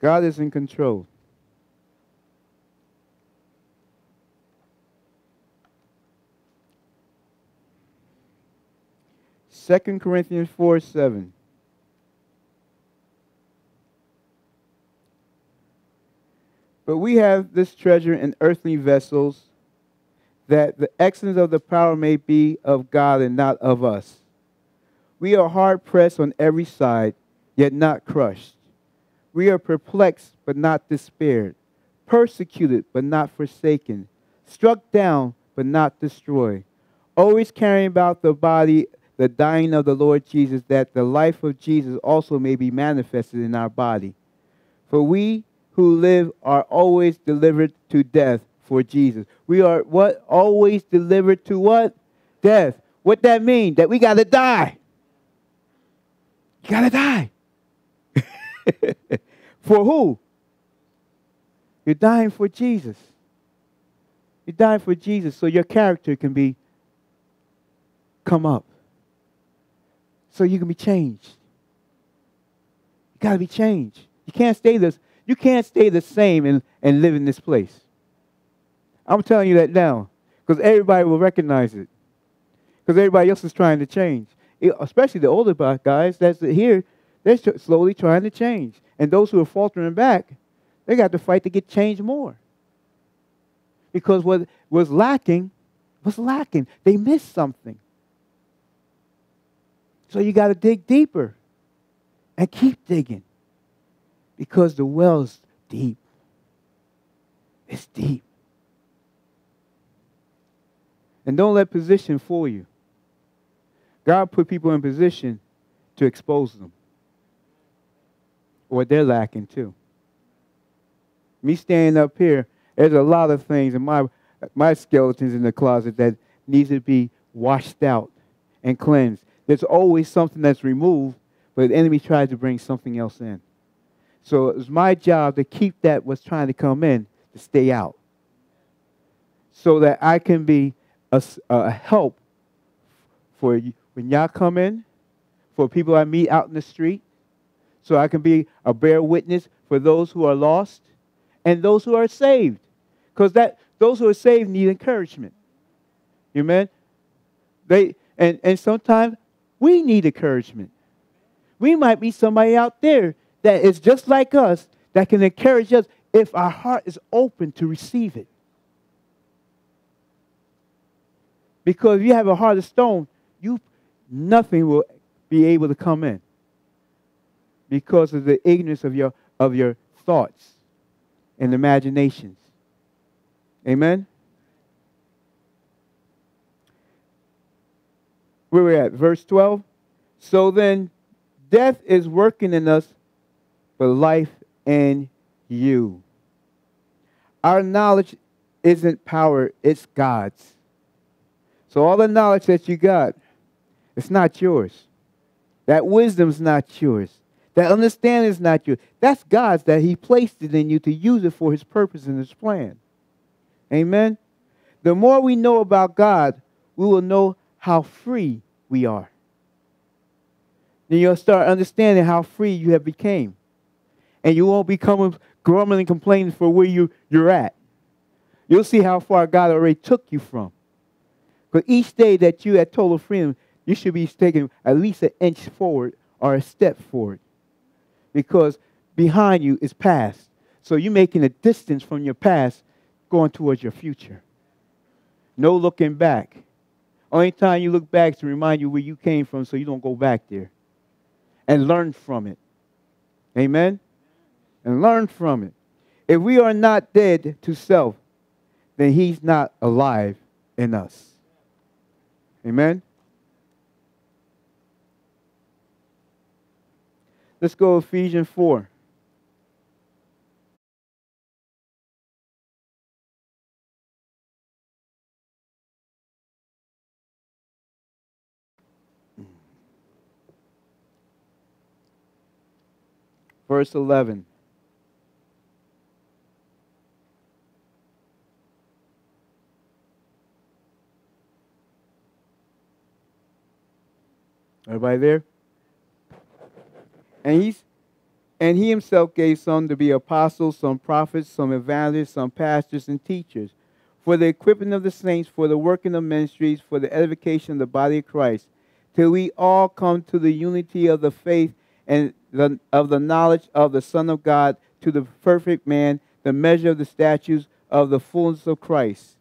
God is in control. Second Corinthians 4 7. But we have this treasure in earthly vessels, that the excellence of the power may be of God and not of us. We are hard pressed on every side, yet not crushed we are perplexed, but not despaired, persecuted, but not forsaken, struck down, but not destroyed, always carrying about the body the dying of the Lord Jesus, that the life of Jesus also may be manifested in our body. For we who live are always delivered to death for Jesus. We are what? Always delivered to what? Death. What that mean? That we got to die. You got to die. for who? You're dying for Jesus. You're dying for Jesus so your character can be come up. So you can be changed. You got to be changed. You can't stay this. You can't stay the same and, and live in this place. I'm telling you that now because everybody will recognize it. Because everybody else is trying to change. It, especially the older guys that's here, they're slowly trying to change. And those who are faltering back, they got to fight to get changed more. Because what was lacking was lacking. They missed something. So you got to dig deeper and keep digging because the well's deep. It's deep. And don't let position fool you. God put people in position to expose them. What they're lacking too. Me standing up here, there's a lot of things in my my skeletons in the closet that needs to be washed out and cleansed. There's always something that's removed, but the enemy tries to bring something else in. So it's my job to keep that what's trying to come in to stay out. So that I can be a, a help for you, when y'all come in, for people I meet out in the street, so I can be a bear witness for those who are lost and those who are saved. Because that those who are saved need encouragement. Amen. They and, and sometimes we need encouragement. We might be somebody out there that is just like us that can encourage us if our heart is open to receive it. Because if you have a heart of stone, you nothing will be able to come in. Because of the ignorance of your of your thoughts and imaginations. Amen. Where we're at, verse 12. So then death is working in us, but life in you. Our knowledge isn't power, it's God's. So all the knowledge that you got, it's not yours. That wisdom's not yours. That understanding is not yours. That's God's that He placed it in you to use it for His purpose and His plan. Amen. The more we know about God, we will know how free we are. Then you'll start understanding how free you have became. And you won't become grumbling and complaining for where you, you're at. You'll see how far God already took you from. Because each day that you at total freedom, you should be taking at least an inch forward or a step forward. Because behind you is past. So you're making a distance from your past going towards your future. No looking back. Only time you look back to remind you where you came from so you don't go back there. And learn from it. Amen? And learn from it. If we are not dead to self, then he's not alive in us. Amen? Let's go Ephesians 4. Verse 11. Everybody there? And he's and he himself gave some to be apostles, some prophets, some evangelists, some pastors and teachers, for the equipping of the saints, for the working of ministries, for the edification of the body of Christ, till we all come to the unity of the faith and the, of the knowledge of the Son of God, to the perfect man, the measure of the statutes of the fullness of Christ.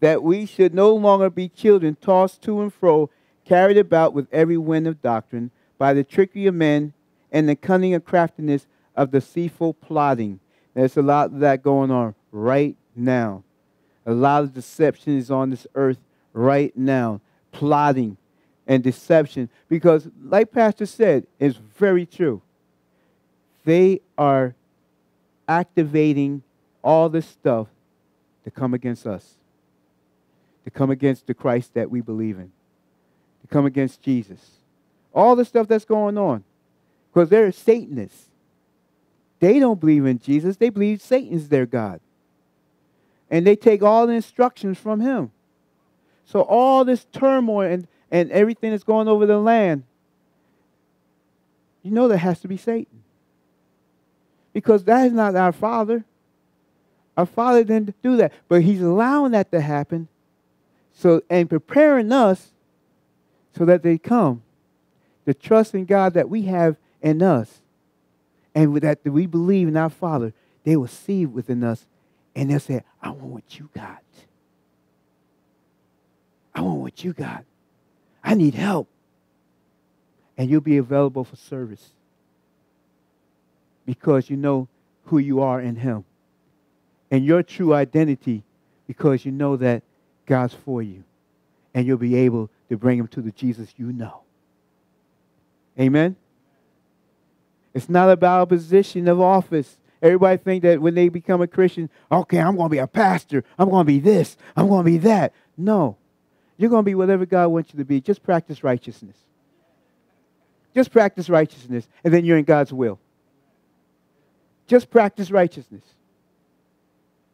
That we should no longer be children tossed to and fro carried about with every wind of doctrine, by the trickery of men and the cunning and craftiness of deceitful plotting. There's a lot of that going on right now. A lot of deception is on this earth right now. Plotting and deception. Because, like Pastor said, it's very true. They are activating all this stuff to come against us, to come against the Christ that we believe in to come against Jesus. All the stuff that's going on. Because they're Satanists. They don't believe in Jesus, they believe Satan's their God. And they take all the instructions from him. So all this turmoil and, and everything that's going over the land, you know that has to be Satan. Because that is not our Father. Our Father didn't do that. But He's allowing that to happen. So and preparing us so that they come. The trust in God that we have in us and that we believe in our Father, they will see within us and they'll say, I want what you got. I want what you got. I need help. And you'll be available for service because you know who you are in Him and your true identity because you know that God's for you and you'll be able to bring Him to the Jesus you know. Amen? It's not about a position of office. Everybody think that when they become a Christian, okay, I'm going to be a pastor. I'm going to be this. I'm going to be that. No. You're going to be whatever God wants you to be. Just practice righteousness. Just practice righteousness, and then you're in God's will. Just practice righteousness.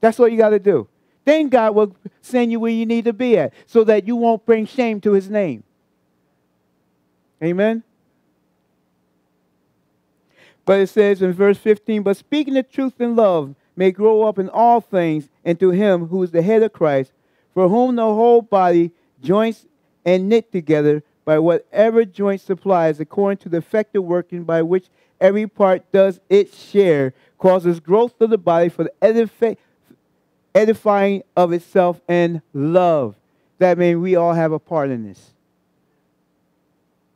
That's what you got to do. Then God will send you where you need to be at so that you won't bring shame to his name. Amen? But it says in verse 15, But speaking the truth in love may grow up in all things into him who is the head of Christ, for whom the whole body joints and knit together by whatever joint supplies, according to the effective working by which every part does its share, causes growth of the body for the edifying of itself in love. That means we all have a part in this.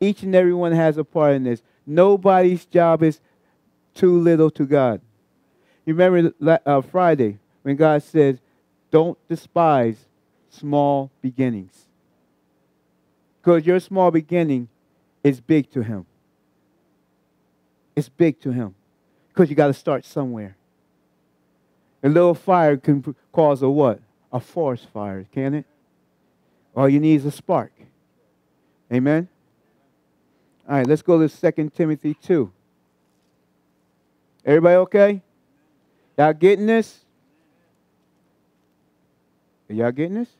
Each and every one has a part in this. Nobody's job is too little to God. You remember uh, Friday when God said, Don't despise small beginnings. Because your small beginning is big to Him. It's big to Him. Because you got to start somewhere. A little fire can cause a what? A forest fire, can it? All you need is a spark. Amen? All right, let's go to 2 Timothy 2. Everybody okay? Y'all getting this? Are y'all getting this?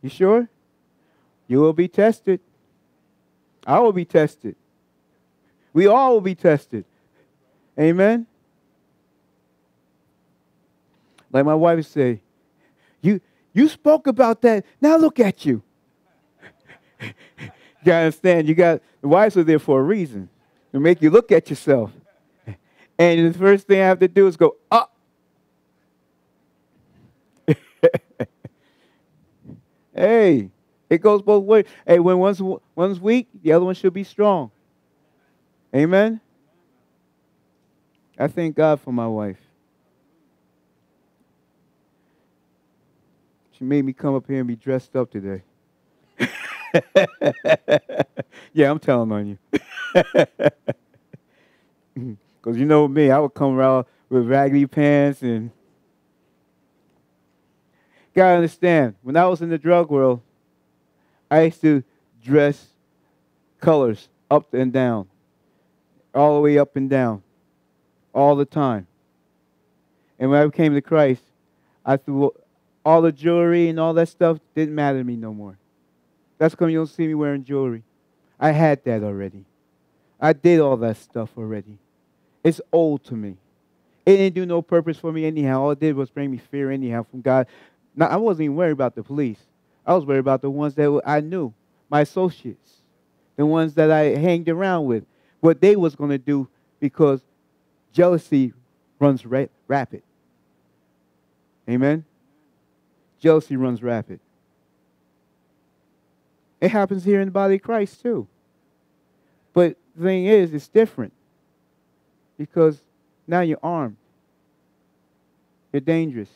You sure? You will be tested. I will be tested. We all will be tested. Amen. Like my wife would say, you you spoke about that. Now look at you. you gotta understand, you got the wives are there for a reason. To make you look at yourself. And the first thing I have to do is go up. Uh. hey, it goes both ways. Hey, when one's, one's weak, the other one should be strong. Amen? I thank God for my wife. She made me come up here and be dressed up today. yeah, I'm telling on you. Because you know me, I would come around with raggedy pants and. Gotta understand, when I was in the drug world, I used to dress colors up and down, all the way up and down, all the time. And when I came to Christ, I threw all the jewelry and all that stuff didn't matter to me no more. That's because you don't see me wearing jewelry. I had that already. I did all that stuff already. It's old to me. It didn't do no purpose for me anyhow. All it did was bring me fear anyhow from God. Now, I wasn't even worried about the police. I was worried about the ones that I knew, my associates, the ones that I hanged around with, what they was going to do because jealousy runs ra- rapid. Amen? Jealousy runs rapid. It happens here in the body of Christ too. But the thing is, it's different because now you're armed. You're dangerous.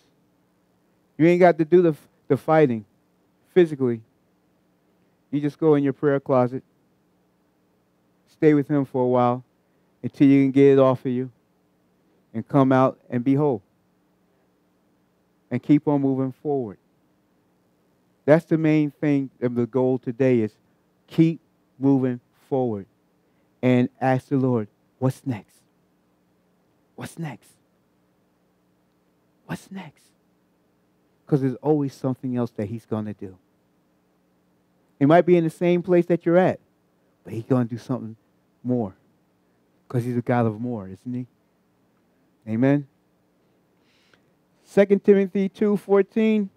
You ain't got to do the, the fighting physically. You just go in your prayer closet, stay with Him for a while until you can get it off of you, and come out and be whole. And keep on moving forward. That's the main thing of the goal today is keep moving forward and ask the Lord, what's next? What's next? What's next? Because there's always something else that he's going to do. He might be in the same place that you're at, but he's going to do something more. Because he's a God of more, isn't he? Amen. 2 Timothy 2.14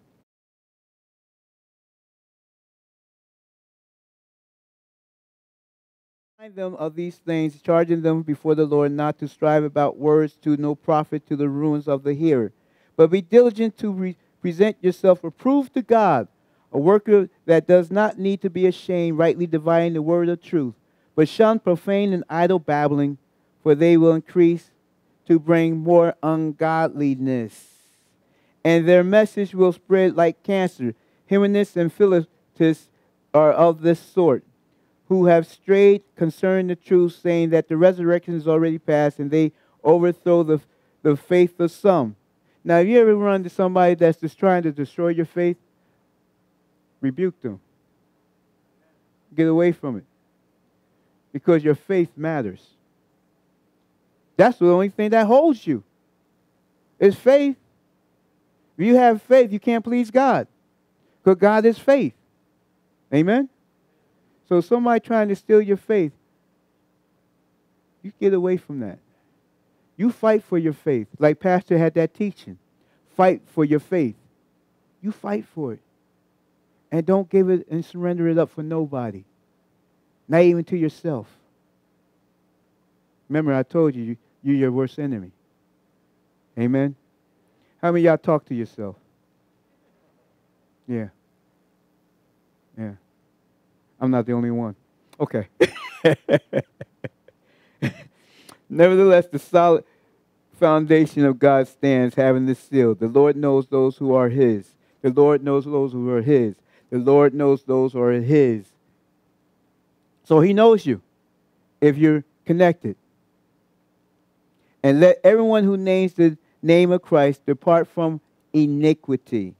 them of these things, charging them before the Lord not to strive about words to no profit to the ruins of the hearer. But be diligent to re- present yourself approved to God, a worker that does not need to be ashamed, rightly dividing the word of truth. But shun profane and idle babbling, for they will increase to bring more ungodliness. And their message will spread like cancer. Hymenaeus and Philetus are of this sort who have strayed concerning the truth, saying that the resurrection is already past, and they overthrow the, the faith of some. Now, if you ever run into somebody that's just trying to destroy your faith, rebuke them. Get away from it. Because your faith matters. That's the only thing that holds you. Is faith. If you have faith, you can't please God. Because God is faith. Amen? So somebody trying to steal your faith, you get away from that. You fight for your faith. Like Pastor had that teaching. Fight for your faith. You fight for it. And don't give it and surrender it up for nobody. Not even to yourself. Remember, I told you, you're your worst enemy. Amen? How many y'all talk to yourself? Yeah. Yeah. I'm not the only one. Okay. Nevertheless, the solid foundation of God stands, having this seal. The Lord knows those who are His. The Lord knows those who are His. The Lord knows those who are His. So He knows you if you're connected. And let everyone who names the name of Christ depart from iniquity.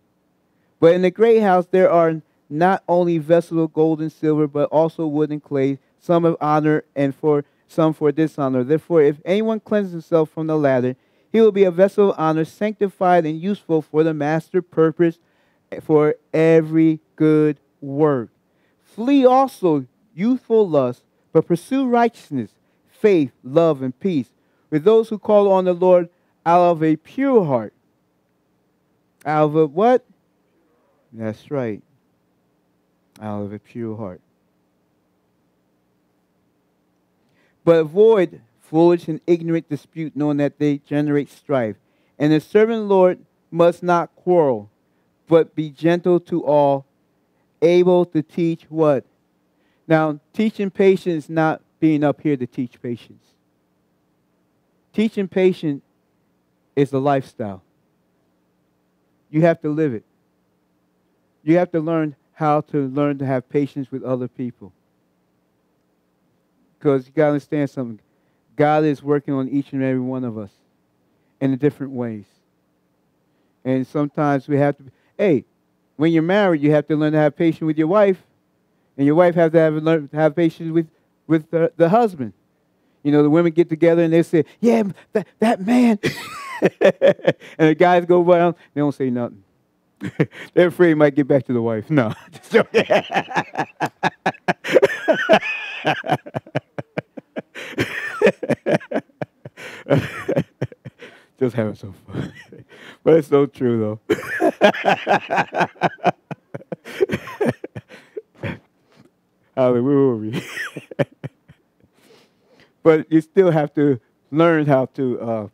But in the great house there are not only vessels of gold and silver, but also wood and clay, some of honor and for some for dishonor. Therefore, if anyone cleanses himself from the latter, he will be a vessel of honor, sanctified and useful for the master purpose, for every good work. Flee also youthful lust, but pursue righteousness, faith, love, and peace with those who call on the Lord out of a pure heart. Out of a what? That's right out of a pure heart. But avoid foolish and ignorant dispute, knowing that they generate strife. And the servant Lord must not quarrel, but be gentle to all, able to teach what? Now, teaching patience not being up here to teach patience. Teaching patience is a lifestyle. You have to live it. You have to learn how to learn to have patience with other people. Because you got to understand something. God is working on each and every one of us in different ways. And sometimes we have to, hey, when you're married, you have to learn to have patience with your wife. And your wife has to have, learn to have patience with, with the, the husband. You know, the women get together and they say, yeah, that, that man. and the guys go around, they don't say nothing. They're afraid he might get back to the wife. No. Just having some fun. But it's so true, though. But you still have to learn how to uh,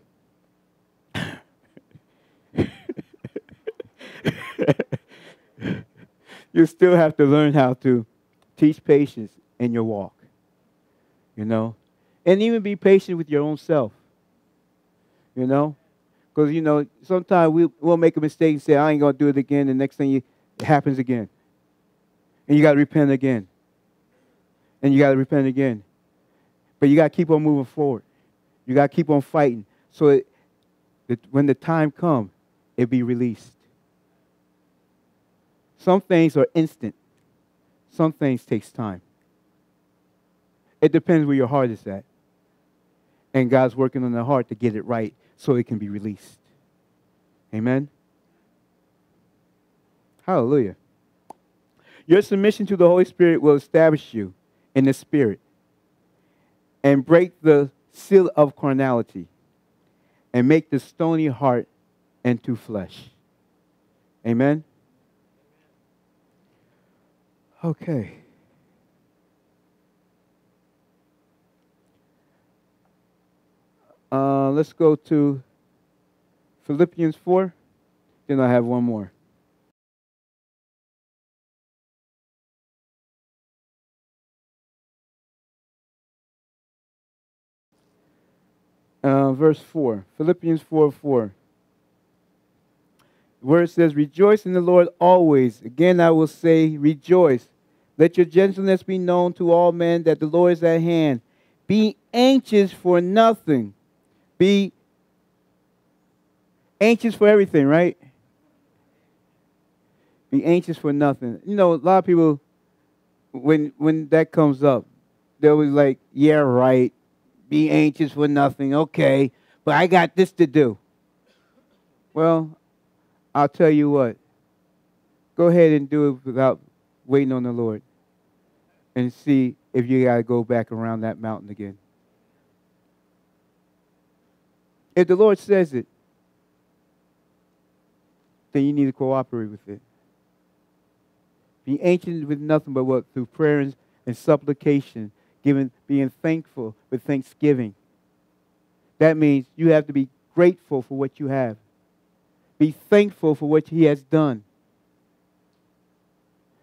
you still have to learn how to teach patience in your walk. You know? And even be patient with your own self. You know? Because, you know, sometimes we, we'll make a mistake and say, I ain't going to do it again. The next thing you, it happens again. And you got to repent again. And you got to repent again. But you got to keep on moving forward. You got to keep on fighting. So it, when the time comes, it be released. Some things are instant. Some things takes time. It depends where your heart is at. And God's working on the heart to get it right so it can be released. Amen. Hallelujah. Your submission to the Holy Spirit will establish you in the Spirit and break the seal of carnality and make the stony heart into flesh. Amen. Okay. Uh, let's go to Philippians 4. Then I have one more. Uh, verse 4. Philippians 4 4. Where it says, Rejoice in the Lord always. Again, I will say, Rejoice. Let your gentleness be known to all men that the Lord is at hand. Be anxious for nothing. Be anxious for everything, right? Be anxious for nothing. You know, a lot of people, when when that comes up, they'll be like, "Yeah, right. Be anxious for nothing. Okay, but I got this to do." Well, I'll tell you what. Go ahead and do it without waiting on the Lord, and see if you got to go back around that mountain again. If the Lord says it, then you need to cooperate with it. Be anxious with nothing but what? Through prayers and supplication, giving, being thankful with thanksgiving. That means you have to be grateful for what you have. Be thankful for what He has done.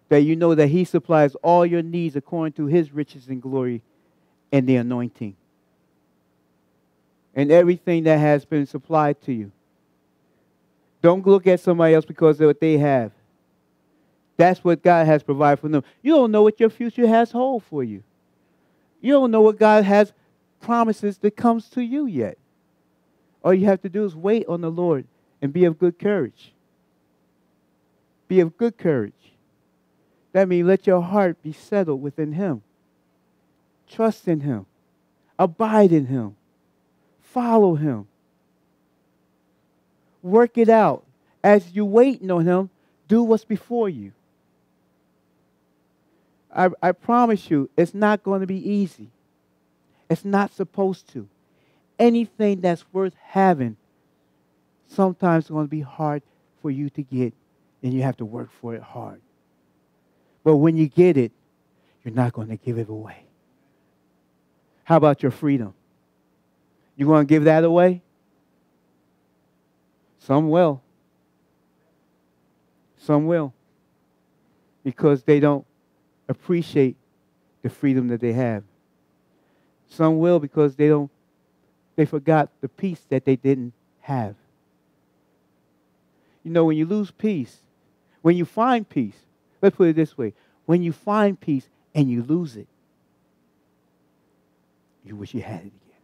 That you know that He supplies all your needs according to His riches and glory and the anointing and everything that has been supplied to you. Don't look at somebody else because of what they have. That's what God has provided for them. You don't know what your future has hold for you. You don't know what God has promises that comes to you yet. All you have to do is wait on the Lord and be of good courage. Be of good courage. That means let your heart be settled within Him. Trust in Him. Abide in Him. Follow him. Work it out. As you waiting on him, do what's before you. I, I promise you, it's not going to be easy. It's not supposed to. Anything that's worth having sometimes going to be hard for you to get, and you have to work for it hard. But when you get it, you're not going to give it away. How about your freedom? You want to give that away? Some will. Some will. Because they don't appreciate the freedom that they have. Some will because they don't they forgot the peace that they didn't have. You know, when you lose peace, when you find peace, let's put it this way when you find peace and you lose it, you wish you had it again.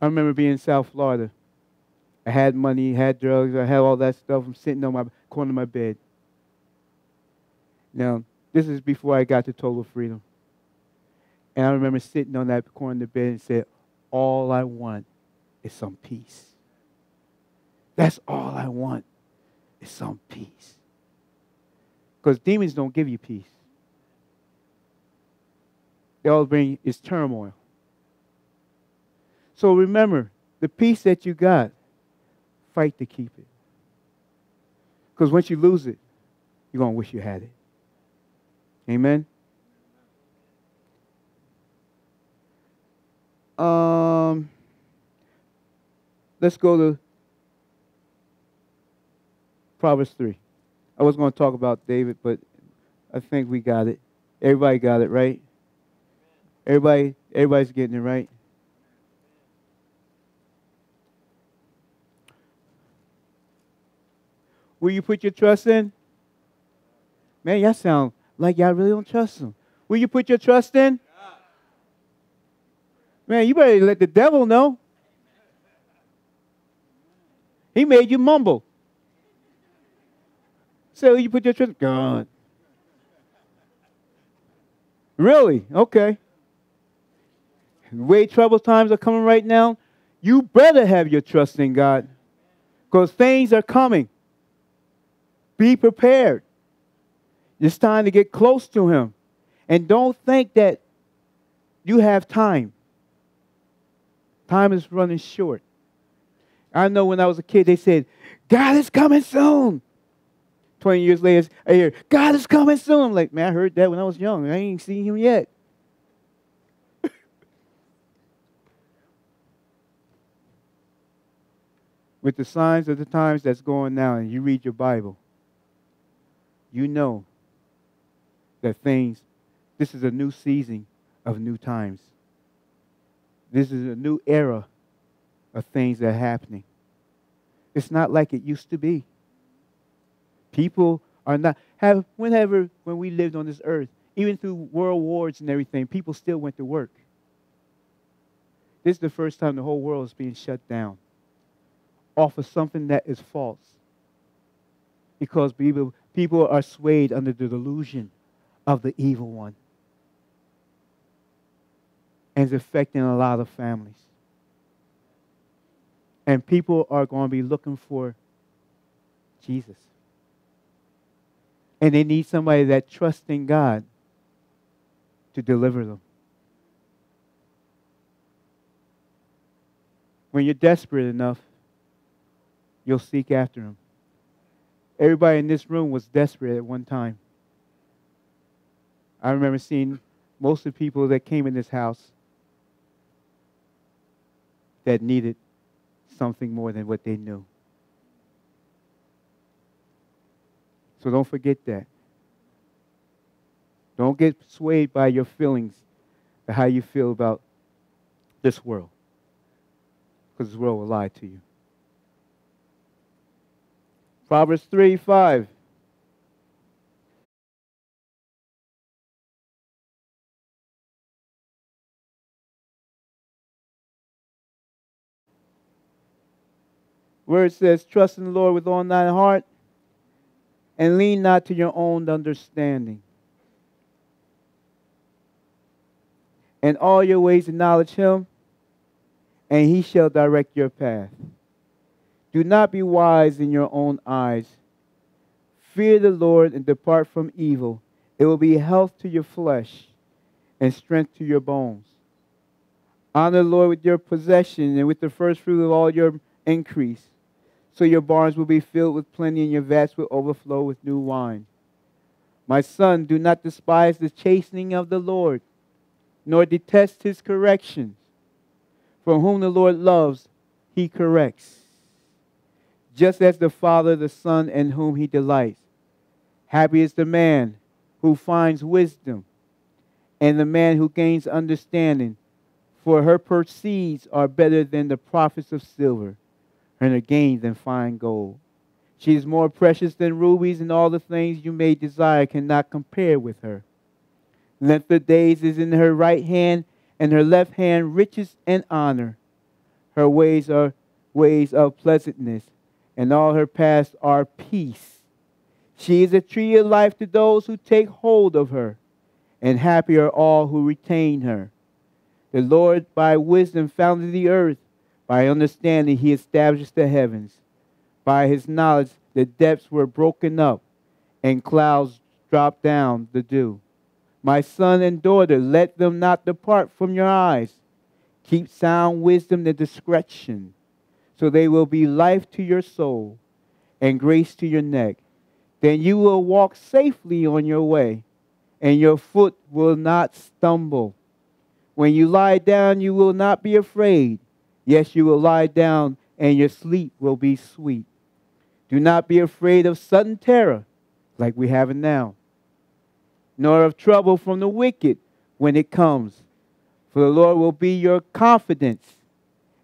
I remember being in South Florida. I had money, had drugs, I had all that stuff. I'm sitting on my corner of my bed. Now, this is before I got to total freedom. And I remember sitting on that corner of the bed and said, All I want is some peace. That's all I want is some peace. Because demons don't give you peace. They all bring is turmoil. So remember, the peace that you got, fight to keep it. Because once you lose it, you're going to wish you had it. Amen? Um, let's go to Proverbs 3. I was going to talk about David, but I think we got it. Everybody got it, right? Everybody, everybody's getting it right. Will you put your trust in? Man, y'all sound like y'all really don't trust him. Will you put your trust in? Man, you better let the devil know. He made you mumble. So you put your trust God. Really? Okay. The way troubled times are coming right now, you better have your trust in God because things are coming. Be prepared. It's time to get close to Him. And don't think that you have time. Time is running short. I know when I was a kid, they said, God is coming soon. 20 years later, I hear, God is coming soon. I'm like, man, I heard that when I was young. I ain't seen him yet. With the signs of the times that's going now, and you read your Bible, you know that things, this is a new season of new times. This is a new era of things that are happening. It's not like it used to be. People are not have whenever when we lived on this earth, even through world wars and everything, people still went to work. This is the first time the whole world is being shut down off of something that is false. Because people, people are swayed under the delusion of the evil one. And it's affecting a lot of families. And people are going to be looking for Jesus. And they need somebody that trusts in God to deliver them. When you're desperate enough, you'll seek after him. Everybody in this room was desperate at one time. I remember seeing most of the people that came in this house that needed something more than what they knew. So don't forget that. Don't get swayed by your feelings or how you feel about this world. Because this world will lie to you. Proverbs 3 5. Where it says, Trust in the Lord with all thine heart and lean not to your own understanding. In all your ways acknowledge him, and he shall direct your path. Do not be wise in your own eyes. Fear the Lord and depart from evil. It will be health to your flesh and strength to your bones. Honor the Lord with your possession and with the first fruit of all your increase so your barns will be filled with plenty and your vats will overflow with new wine. My son, do not despise the chastening of the Lord, nor detest his corrections. For whom the Lord loves, he corrects, just as the Father the Son in whom he delights. Happy is the man who finds wisdom, and the man who gains understanding, for her proceeds are better than the profits of silver and her gain than fine gold. She is more precious than rubies, and all the things you may desire cannot compare with her. Length of days is in her right hand, and her left hand riches and honor. Her ways are ways of pleasantness, and all her paths are peace. She is a tree of life to those who take hold of her, and happy are all who retain her. The Lord by wisdom founded the earth by understanding, he established the heavens. By his knowledge, the depths were broken up, and clouds dropped down the dew. My son and daughter, let them not depart from your eyes. Keep sound wisdom and discretion, so they will be life to your soul and grace to your neck. Then you will walk safely on your way, and your foot will not stumble. When you lie down, you will not be afraid. Yes, you will lie down, and your sleep will be sweet. Do not be afraid of sudden terror, like we have it now, nor of trouble from the wicked when it comes. For the Lord will be your confidence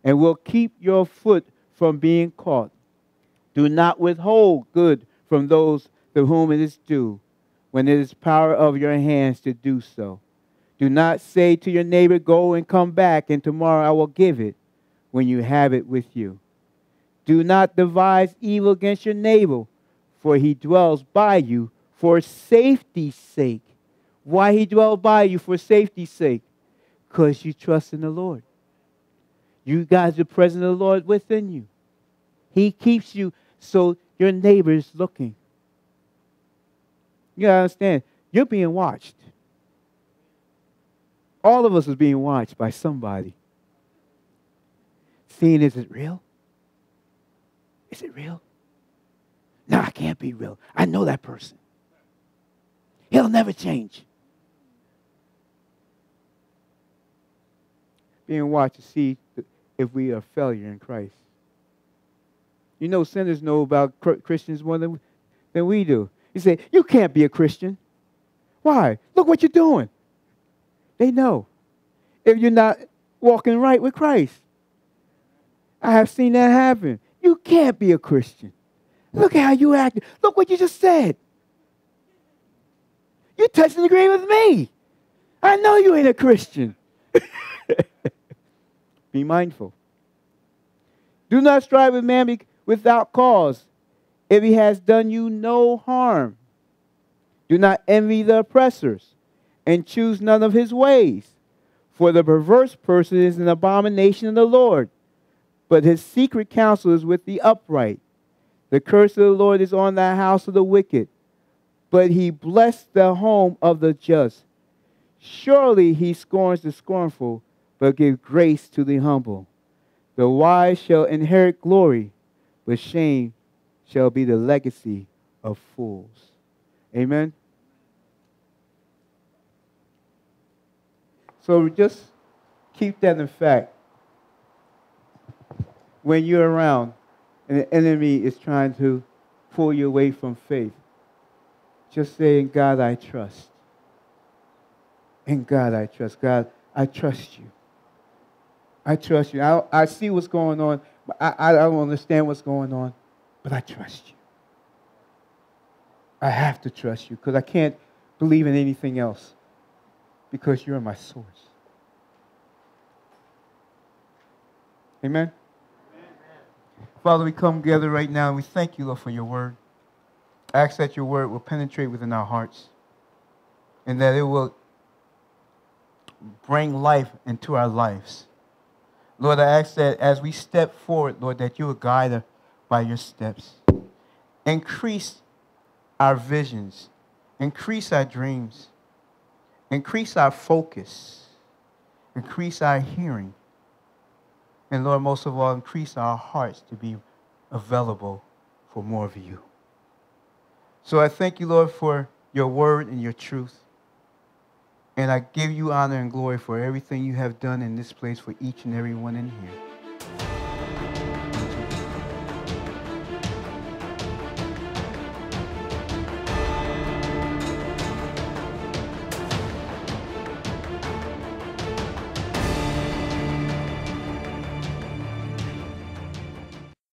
and will keep your foot from being caught. Do not withhold good from those to whom it is due, when it is power of your hands to do so. Do not say to your neighbor, Go and come back, and tomorrow I will give it when you have it with you. Do not devise evil against your neighbor, for he dwells by you for safety's sake. Why he dwells by you for safety's sake? Because you trust in the Lord. You got the presence of the Lord within you. He keeps you so your neighbor is looking. You understand, you're being watched. All of us is being watched by somebody. Seeing, is it real? Is it real? No, I can't be real. I know that person. He'll never change. Being watched to see if we are failure in Christ. You know, sinners know about Christians more than, than we do. You say, You can't be a Christian. Why? Look what you're doing. They know if you're not walking right with Christ. I have seen that happen. You can't be a Christian. Look at how you acted. Look what you just said. You're touching the grave with me. I know you ain't a Christian. be mindful. Do not strive with man without cause if he has done you no harm. Do not envy the oppressors and choose none of his ways. For the perverse person is an abomination of the Lord, but his secret counsel is with the upright. The curse of the Lord is on the house of the wicked, but he blessed the home of the just. Surely he scorns the scornful, but gives grace to the humble. The wise shall inherit glory, but shame shall be the legacy of fools. Amen. So just keep that in fact. When you're around and the enemy is trying to pull you away from faith, just say, In God I trust. In God I trust. God, I trust you. I trust you. I, I see what's going on. I, I don't understand what's going on, but I trust you. I have to trust you because I can't believe in anything else because you're my source. Amen? Amen? Father, we come together right now and we thank you, Lord, for your word. I ask that your word will penetrate within our hearts and that it will bring life into our lives. Lord, I ask that as we step forward, Lord, that you will guide us by your steps. Increase our visions, increase our dreams, increase our focus, increase our hearing, and Lord, most of all, increase our hearts to be available for more of you. So I thank you, Lord, for your word and your truth. And I give you honor and glory for everything you have done in this place for each and every one in here.